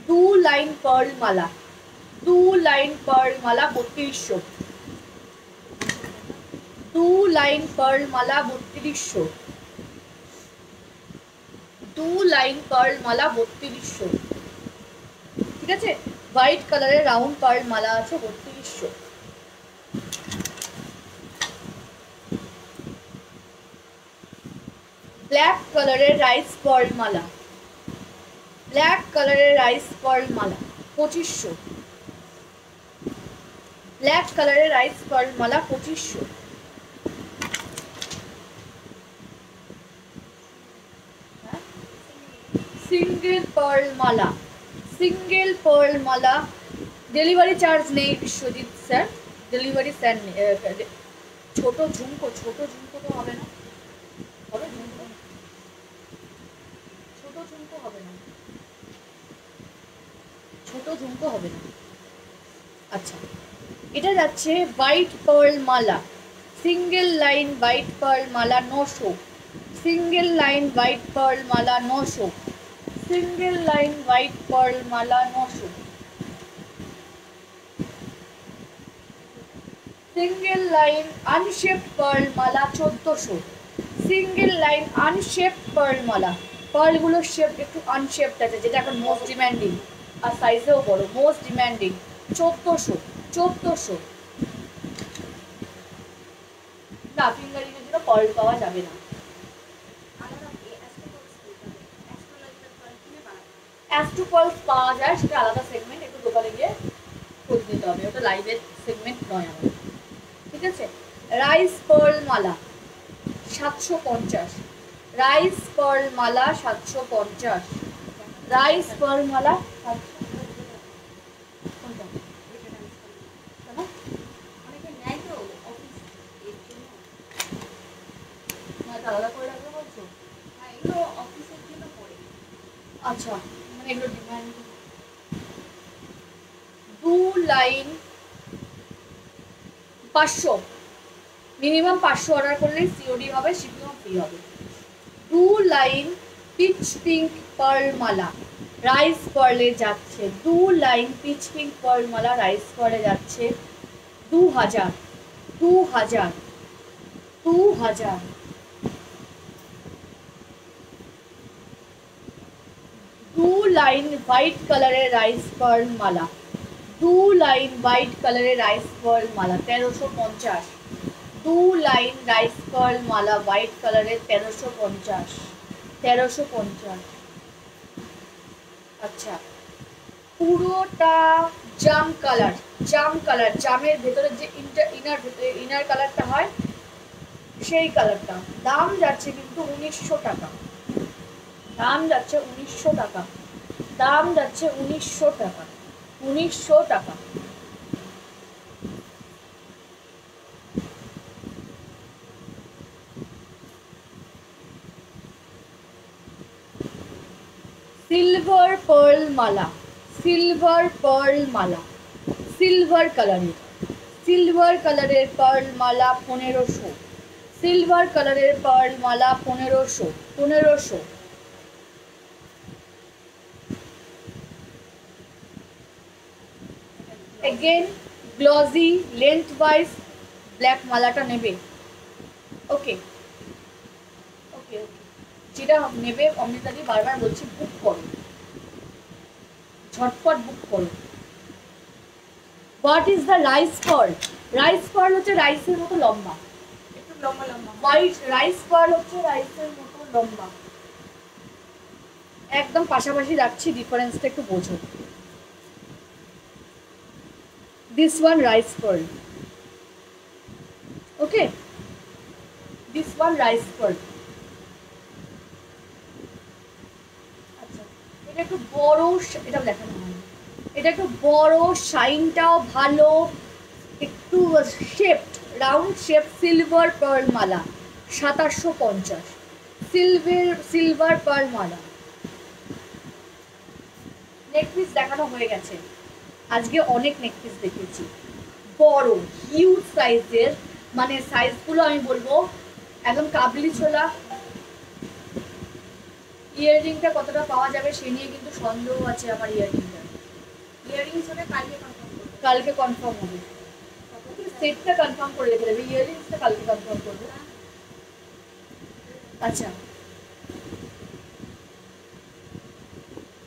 দু লাইন পার্ল মালা। দু লাইন পার্ল মালা বত্রিশশো দু লাইন পার্ল মালা বত্রিশশো দু লাইন পার্ল মালা বত্রিশশো ঠিক আছে? হোয়াইট কালারের রাউন্ড পার্ল মালা আছে বত্রিশশো ব্ল্যাক কালারের রাইস পার্ল মালা। ব্ল্যাক কালারের রাইস পার্ল মালা পঁচিশশো ব্ল্যাক কালারের রাইস পার্ল মালা পঁচিশশো। সিঙ্গেল পার্ল মালা। সিঙ্গেল পার্ল মালা। ডেলিভারি চার্জ নেই বিশ্বজিৎ স্যার। ডেলিভারি স্যার ছোট ঝুমকো ছোট ঝুমকো তো হবে না। হবে ঝুমকো ছোট ঝুমকো হবে না। ছোট ঝুমকো হবে না। আচ্ছা। এটা যাচ্ছে হোয়াইট পার্ল মালা, সিঙ্গেল লাইন হোয়াইট পার্ল মালা নশো, সিঙ্গেল লাইন হোয়াইট পার্ল মালা নশো, সিঙ্গেল লাইন হোয়াইট পার্ল মালা নশো। সিঙ্গেল লাইন আনশেপড পার্ল মালা চোদ্দোশো, সিঙ্গেল লাইন আনশেপড পার্ল মালা। পার্লগুলোর শেপ একটু আনশেপড আছে, যেটা এখন মোস্ট ডিম্যান্ডিং আর সাইজেও বড় মোস্ট ডিম্যান্ডিং চোদ্দোশো। চোদ্দোশো। না ফিঙ্গারিংয়ের জন্য পার্ল পাওয়া যাবে না। পাওয়া যায়, সেটা আলাদা সেগমেন্ট একটু দোকানে গিয়ে খোঁজ নিতে হবে। ওটা লাইভের সেগমেন্ট নয় আমার। ঠিক আছে? রাইস পার্ল মালা সাতশো পঞ্চাশ। রাইস পার্ল মালা সাতশো পঞ্চাশ। রাইস পার্ল মালা সাতশো কোনটা? কেন? অনেকে নেয় তো অফিস এর জন্য না, এটা আলাদা করে রাখবে বলছো হ্যাঁ এগুলো অফিসের জন্য পড়ে আচ্ছা মানে এগুলো ডিমান্ড দু লাইন পাঁচশো। মিনিমাম পাঁচশো অর্ডার করলে সিওডি হবে শিপিংও ফ্রি হবে। দু লাইন পিচ পিঙ্ক পার্ল মালা রাইস পার্লে যাচ্ছে। দু লাইন পিচ পিঙ্ক পার্ল মালা রাইস পার্লে যাচ্ছে। দু হাজার দু হাজার দু হাজার। দু লাইন হোয়াইট কালারের রাইস পার্ল মালা দু লাইন হোয়াইট কালারের রাইস পার্ল মালা, তেরোশো পঞ্চাশ। দু লাইন রাইস পার্ল মালা হোয়াইট কালারের তেরোশো পঞ্চাশ। তেরোশো পঞ্চাশ। আচ্ছা পুরোটা জাম কালার জাম কালার, জামের ভেতরে যে ইন্টার ইনার ইনার কালারটা হয়, সেই কালারটা। দাম যাচ্ছে কিন্তু উনিশশো টাকা। দাম যাচ্ছে উনিশশো টাকা। দাম যাচ্ছে উনিশশো টাকা। উনিশশো টাকা। সিলভার পার্ল মালা সিলভার পার্ল মালা সিলভার কালারের সিলভার কালারের পার্ল মালা পনেরোশো সিলভার কালারের পার্ল মালা পনেরোশো পনেরোশো। Again glossy length wise black মালাটা নেবে। ওকে ওকে ওকে যেটা নেবে অমৃতাদি বারবার বলছি বুক করো। ঝটপট বুক করো। What is the rice pearl rice pearl হচ্ছে রাইসের মতো লম্বা। একটু লম্বা লম্বা। হোয়াইট রাইস পার্ল হচ্ছে রাইসের মতো লম্বা। একদম পাশাপাশি রাখছি ডিফারেন্সটা একটু বোঝো। This one rice pearl okay this one rice pearl আচ্ছা এটা একটু বড় এটা দেখানো হয়। এটা একটু বড়, শাইনটাও ভালো, একটু shaped round shape silver pearl মালা সাতাশশো পঞ্চাশ। সিলভার সিলভার পার্ল মালা নেক পিস দেখানো হয়ে গেছে। আজকে অনেক নেক দেখেছি বড় হিউজ সাইজের মানে সাইজগুলো আমি বলব একদম কাবলি ছোলা। ইয়াররিংটা কতটা পাওয়া যাবে সে নিয়ে কিন্তু সন্দেহ আছে আমার ইয়াররিংটা ইয়ারিংস হলে কালকে কনফার্ম কালকে কনফার্ম হবে। সেটটা কনফার্ম করে রেখে দেবে ইয়াররিংসটা কালকে কনফার্ম করবে। আচ্ছা।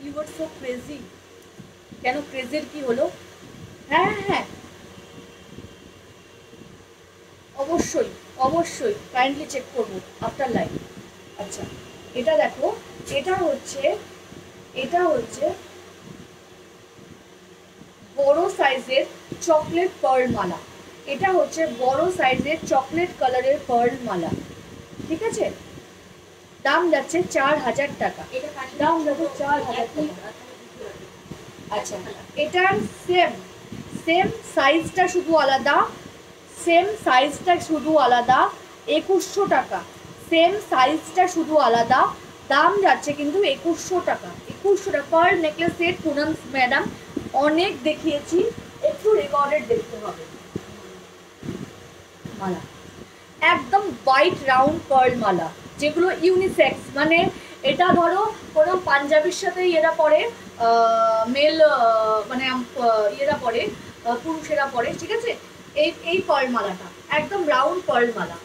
ইউ আর সো ক্রেজি কেন ক্রেজের কি হলো? হ্যাঁ হ্যাঁ হ্যাঁ। অবশ্যই অবশ্যই কাইন্ডলি চেক করব আফটার লাইভ আচ্ছা এটা দেখো এটা হচ্ছে এটা হচ্ছে বড় সাইজের চকলেট পার্ল মালা এটা হচ্ছে বড় সাইজের চকলেট কালারের পার্ল মালা ঠিক আছে? দাম যাচ্ছে চার হাজার টাকা। এটা দাম যাচ্ছে চার হাজার টাকা। আচ্ছা এটার সেম সেম সাইজটা শুধু আলাদা সেম সাইজটা শুধু আলাদা, একুশশো টাকা। সেম সাইজটা শুধু আলাদা, দাম যাচ্ছে কিন্তু একুশশো টাকা। একুশশো টাকা পার নেকলেস সেট ম্যাডাম অনেক দেখিয়েছি, একটু রেকর্ডেড দেখতে হবে। মালা। একদম হোয়াইট রাউন্ড পার্ল মালা, যেগুলো ইউনিসেক্স মানে এটা ধরো কোনো পাঞ্জাবির সাথে এরা পরে মেল মানে ইয়েরা পরে পুরুষেরা পরে ঠিক আছে? এই এই পার্ল মালাটা একদম রাউন্ড পার্ল মালা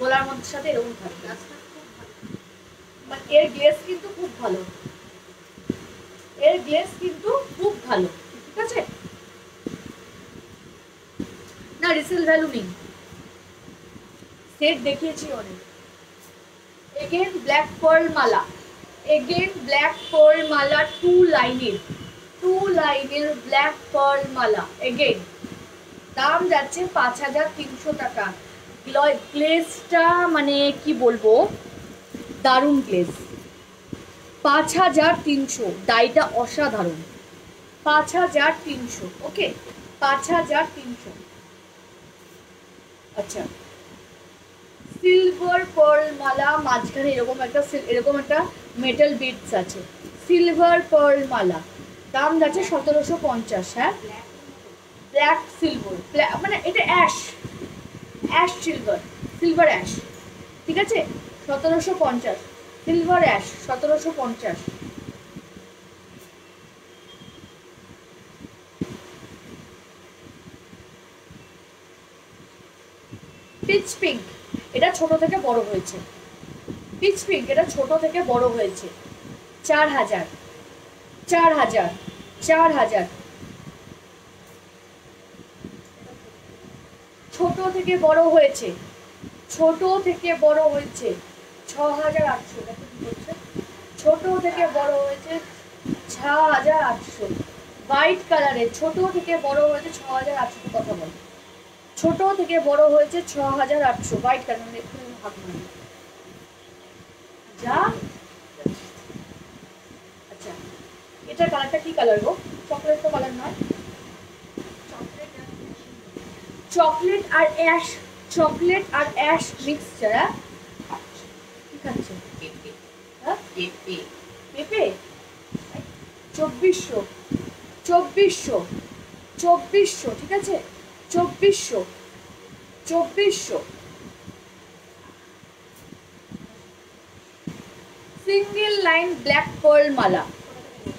গলার মধ্যে সাথে এরকম ভালো মানে এর গ্লেস কিন্তু খুব ভালো। এর গ্লেস কিন্তু খুব ভালো, ঠিক আছে? না রিসেল ভ্যালু নেই। সেট দেখিয়েছি অনেক। এগেন ব্ল্যাক পার্ল মালা এগেন ব্ল্যাক পার্ল মালা টু লাইনের টু লাইনের ব্ল্যাক পার্ল মালা এগেন দাম যাচ্ছে পাঁচ হাজার তিনশো টাকা। গ্লেসটা মানে কি বলব? দারুণ গ্লেজ পাঁচ হাজার তিনশো। ডাইটা অসাধারণ। পাঁচ হাজার তিনশো। ওকে পাঁচ হাজার তিনশো। আচ্ছা। সিলভার পার্ল মালা মাঝখানে এরকম একটা এরকম একটা মেটাল বিটস আছে। সিলভার পার্ল মালা। দাম যাচ্ছে সতেরোশো পঞ্চাশ হ্যাঁ? ব্ল্যাক সিলভার মানে এটা ash ash silver silver ash ঠিক আছে? সতেরোশো পঞ্চাশ। সিলভার অ্যাশ সতেরোশো পঞ্চাশ। পিচ পিঙ্ক এটা ছোট থেকে বড় হয়েছে। পিচ পিঙ্ক এটা ছোট থেকে বড় হয়েছে। চার হাজার। চার হাজার। চার হাজার। ছোট থেকে বড় হয়েছে। ছোট থেকে বড় হয়েছে। ছ হাজার আটশো। ছোট থেকে বড় হয়েছে ছ হাজার আটশো। হোয়াইট কালারের ছোট থেকে বড় হয়েছে ছ হাজার আটশো। কথা বল। ছোট থেকে বড় হয়েছে ছ হাজার আটশো। হোয়াইট কালার একটু হাত মারি যা। আচ্ছা এটার কালারটা কি কালার গো? চকলেট তো কালার নয়। চকলেট আর অ্যাশ চকলেট আর অ্যাশ মিক্স যারা কি খাচ্ছে হ্যাঁ? পেঁপে? চব্বিশশো। চব্বিশশো। চব্বিশশো ঠিক আছে? চব্বিশশো। চব্বিশশো। সিঙ্গেল লাইন ব্ল্যাক পার্ল মালা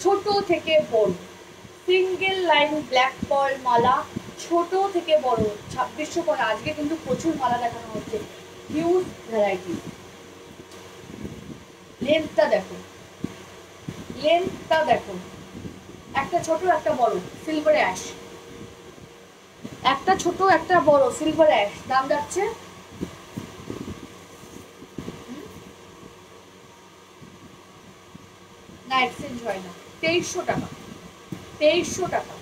ছোট থেকে বড়। সিঙ্গেল লাইন ব্ল্যাক পার্ল মালা ছোট থেকে বড়। ছাব্বিশশো করে। আজকে কিন্তু প্রচুর মালা দেখানো হচ্ছে। হিউজ ভ্যারাইটি লেন্থটা দেখো। লেন্থটা দেখো। একটা ছোট, একটা বড়। সিলভার অ্যাশ একটা ছোট, একটা বড়। সিলভার অ্যাশ দাম যাচ্ছে না এক্সচেঞ্জ হয় না। তেইশশো টাকা। তেইশশো টাকা।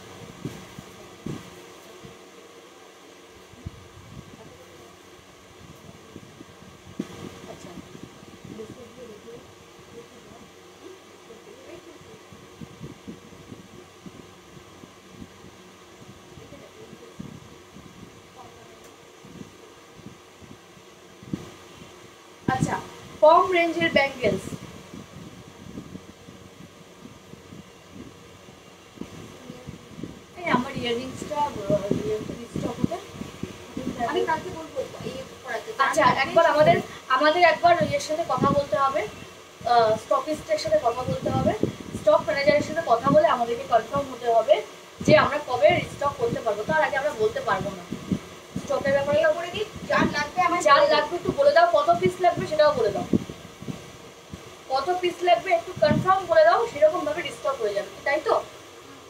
আচ্ছা কম রেঞ্জের ব্যাঙ্গেলস এই আমার ইয়াররিংসটা স্টক হবে আমি কালকে বলব আচ্ছা একবার আমাদের আমাদের একবার ইয়ের সাথে কথা বলতে হবে। স্টকিস্টের সাথে কথা বলতে হবে। স্টক ম্যানেজারের সাথে কথা বলে আমাদেরকে কনফার্ম হতে হবে যে আমরা কবে স্টক করতে পারব। তার আগে আমরা বলতে পারব না। স্টকের ব্যাপারে করে দিই যার লাগবে আমার যার লাগবে একটু বলে দাও কত পিস লাগবে সেটাও বলে দাও। কত পিস লাগবে একটু কনফার্ম বলে দাও সেরকম ভাবে রিস্টক হয়ে যাবে তাই তো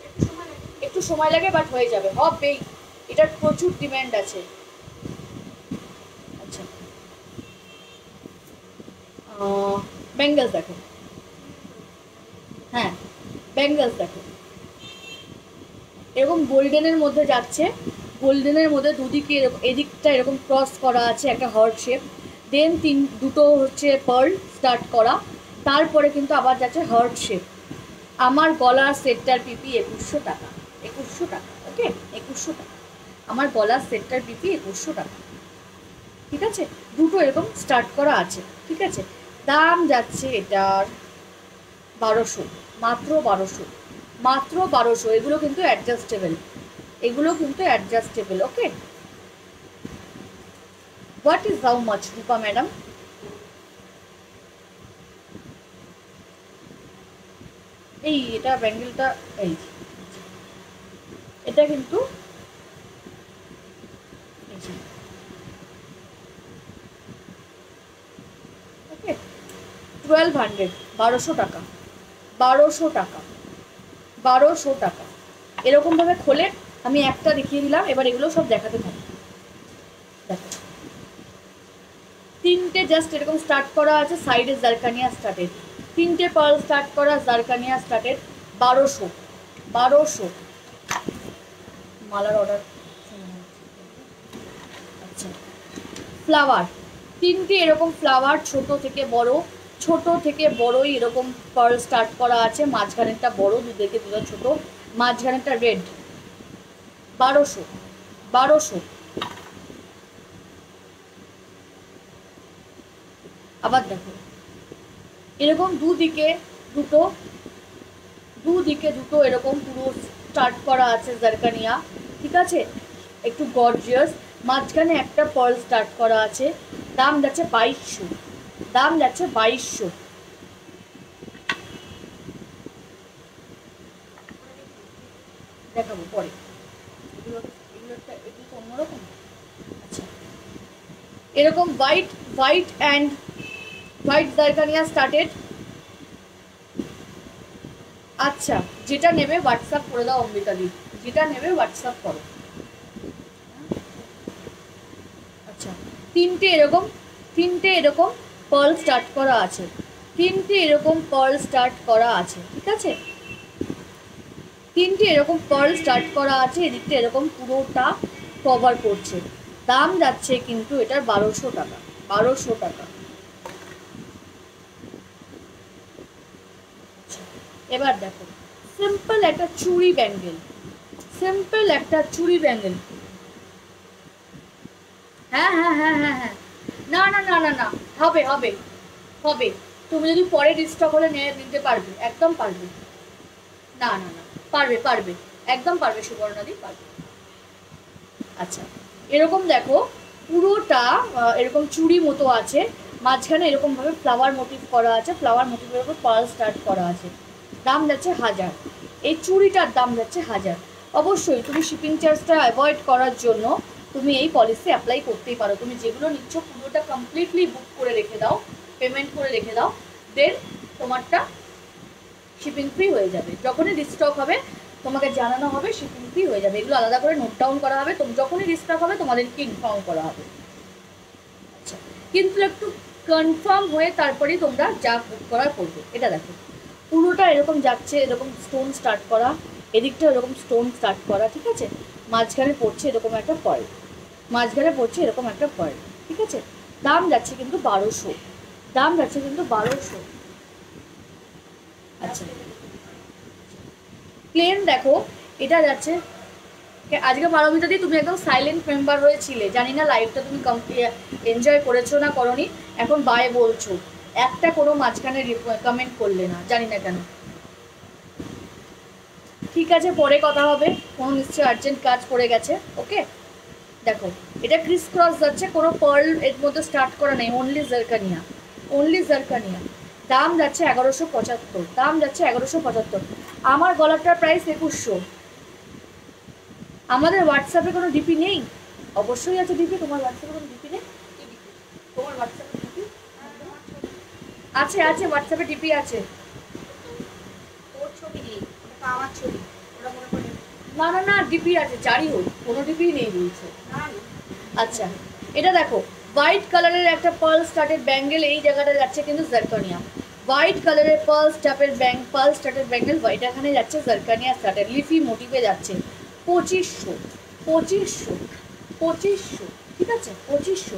একটু সময় লাগবে একটু সময় লাগে বাট হয়ে যাবে। হবেই। এটার প্রচুর ডিম্যান্ড আছে। আচ্ছা। বেঙ্গলস দেখো। হ্যাঁ বেঙ্গলস দেখো। এরকম গোল্ডেনের মধ্যে যাচ্ছে। গোল্ডেনের মধ্যে দুদিকে এরকম, এদিকটা এরকম ক্রস করা আছে একটা হার্ট শেপ দেন তিন, দুটো হচ্ছে পার্ল স্টার্ট করা। তারপরে কিন্তু আবার যাচ্ছে হার্ট শেপ আমার গলার সেটটার পিপি একুশশো টাকা। একুশশো টাকা ওকে একুশশো টাকা। আমার গলার সেটটার পিপি একুশশো টাকা। ঠিক আছে? দুটো এরকম স্টার্ট করা আছে, ঠিক আছে? দাম যাচ্ছে এটার বারোশো, মাত্র বারোশো মাত্র বারোশো। এগুলো কিন্তু অ্যাডজাস্টেবল এগুলো কিন্তু adjustable okay what is how much Rupa madam? এই, এটা ব্যাঙ্গেলটা, এই এটা কিন্তু টুয়েলভ হান্ড্রেড বারোশো টাকা। বারোশো টাকা। বারোশো টাকা। এরকমভাবে খোলে, আমি একটা দেখিয়ে দিলাম, এবার এগুলো সব দেখাতে থাকি। দেখো। তিনটে জাস্ট এরকম স্টার্ট করা আছে সাইডে জারকানিয়া স্টার্টেড তিনটে পার্ল স্টার্ট করা জারকানিয়া স্টার্টেড বারোশো। বারোশো। মালার অর্ডার আচ্ছা। ফ্লাওয়ার তিনটে এরকম ফ্লাওয়ার ছোট থেকে বড়, ছোট থেকে বড়ই এরকম পার্ল স্টার্ট করা আছে, মাঝখানেরটা বড়, দুদিকে দুটো ছোট, মাঝখানেরটা রেড বারোশো বারোশো। আবার দেখো। এরকম দুদিকে দুটো দুদিকে দুটো এরকম পুরো স্টার্ট করা আছে জারকানিয়া ঠিক আছে? একটু গর্জিয়াস মাঝখানে একটা পার্ল স্টার্ট করা আছে। দাম যাচ্ছে বাইশশো। দাম যাচ্ছে বাইশশো। দেখাবো পরে। আচ্ছা। এরকম white white and white zirconia started আচ্ছা যেটা নেবে হোয়াটসঅ্যাপ করে দাও অমৃতা দি। যেটা নেবে হোয়াটসঅ্যাপ করো। আচ্ছা তিনটে এরকম তিনটে এরকম পার্ল স্টার্ট করা আছে। তিনটে এরকম পল স্টার্ট করা আছে, ঠিক আছে? তিনটে এরকম পার্ল স্টার্ট করা আছে, এদিকটা এরকম পুরোটা কভার করছে। দাম যাচ্ছে কিন্তু এটার বারোশো টাকা বারোশো টাকা। এবার দেখো সিম্পল একটা চুড়ি ব্যাঙ্গেল সিম্পল একটা চুড়ি ব্যাঙ্গেল হ্যাঁ হ্যাঁ হ্যাঁ হ্যাঁ হ্যাঁ। না না না না হবে হবে হবে। তুমি যদি পরে ডিস্টার্ব হলে নিয়ে নিতে পারবে, একদম পারবে। না না না, পারবে পারবে, একদম পারবে সুবর্ণাদি পারবে। আচ্ছা এরকম দেখো, পুরোটা এরকম চুড়ি মতো আছে, মাঝখানে এরকম ভাবে ফ্লাওয়ার মোটিভ করা আছে ফ্লাওয়ার মোটিভের উপর পার্ল স্টার্ট করা আছে। দাম যাচ্ছে হাজার। এই চুড়িটার দাম যাচ্ছে হাজার। অবশ্যই তুমি শিপিং চার্জটা অ্যাভয়েড করার জন্য তুমি এই পলিসি অ্যাপ্লাই করতেই পারো। তুমি যেগুলো নিচ্ছ পুরোটা কমপ্লিটলি বুক করে রেখে দাও পেমেন্ট করে রেখে দাও দেন তোমারটা শিপিং ফ্রি হয়ে যাবে। যখনই রিস্টক হবে, তোমাকে জানানো হবে শিপিং ফ্রি হয়ে যাবে। এগুলো আলাদা করে নোট ডাউন করা হবে। যখনই রিস্টক হবে, তোমাদেরকে ইনফর্ম করা হবে। আচ্ছা কিন্তু একটু কনফার্ম হয়ে তারপরেই তোমরা যা বুক করার করবে। এটা দেখো। পুরোটা এরকম যাচ্ছে, এরকম স্টোন স্টার্ট করা এদিকটা এরকম স্টোন স্টার্ট করা, ঠিক আছে? মাঝখানে পড়ছে এরকম একটা পয়েল মাঝখানে পড়ছে এরকম একটা পয়েল ঠিক আছে? দাম যাচ্ছে কিন্তু বারোশো, দাম যাচ্ছে কিন্তু বারোশো। আচ্ছা। প্লেন দেখো, এটা যাচ্ছে আজকে পারমিতা দিয়ে তুমি একদম সাইলেন্ট মেম্বার হয়েছিলে জানি না লাইভটা তুমি এনজয় করেছ না করনি, এখন বাই বলছো। একটা কোনো মাঝখানে কমেন্ট করলে না, জানি না কেন। ঠিক আছে, পরে কথা হবে। কোনো নিশ্চয়ই আর্জেন্ট কাজ পড়ে গেছে ওকে দেখো, এটা ক্রিস ক্রস যাচ্ছে, কোনো পার্ল এর মধ্যে স্টার্ট করা নেই অনলি জারকানিয়া অনলি জারকানিয়া দাম যাচ্ছে এগারোশো পঁচাত্তর, দাম যাচ্ছে এগারোশো পঁচাত্তর। আমার গলাটার প্রাইস একুশশো। আমাদের হোয়াটসঅ্যাপে কোনো ডিপি নেই? অবশ্যই আছে ডিপি তোমার হোয়াটসঅ্যাপে কোনো ডিপি নেই? তোমার হোয়াটসঅ্যাপে আছে আছে হোয়াটসঅ্যাপে ডিপি আছে। ওর ছবি নেই ওটা আমার ছবি ওটা মনে করে না না না ডিপি আছে যারই হোক কোনো ডিপি নেই না আচ্ছা এটা দেখো হোয়াইট কালারের একটা পার্ল স্টার্টের ব্যাঙ্গেল এই জায়গাটা যাচ্ছে কিন্তু জারকানিয়া হোয়াইট কালারের পার্ল স্টাপের ব্যাং পার্ল স্টার্টের ব্যাঙ্গেল হোয়াইট এখানে যাচ্ছে জারকানিয়া স্টার্টের লিফি মোটিভে যাচ্ছে। পঁচিশশো পঁচিশশো পঁচিশশো ঠিক আছে? পঁচিশশো।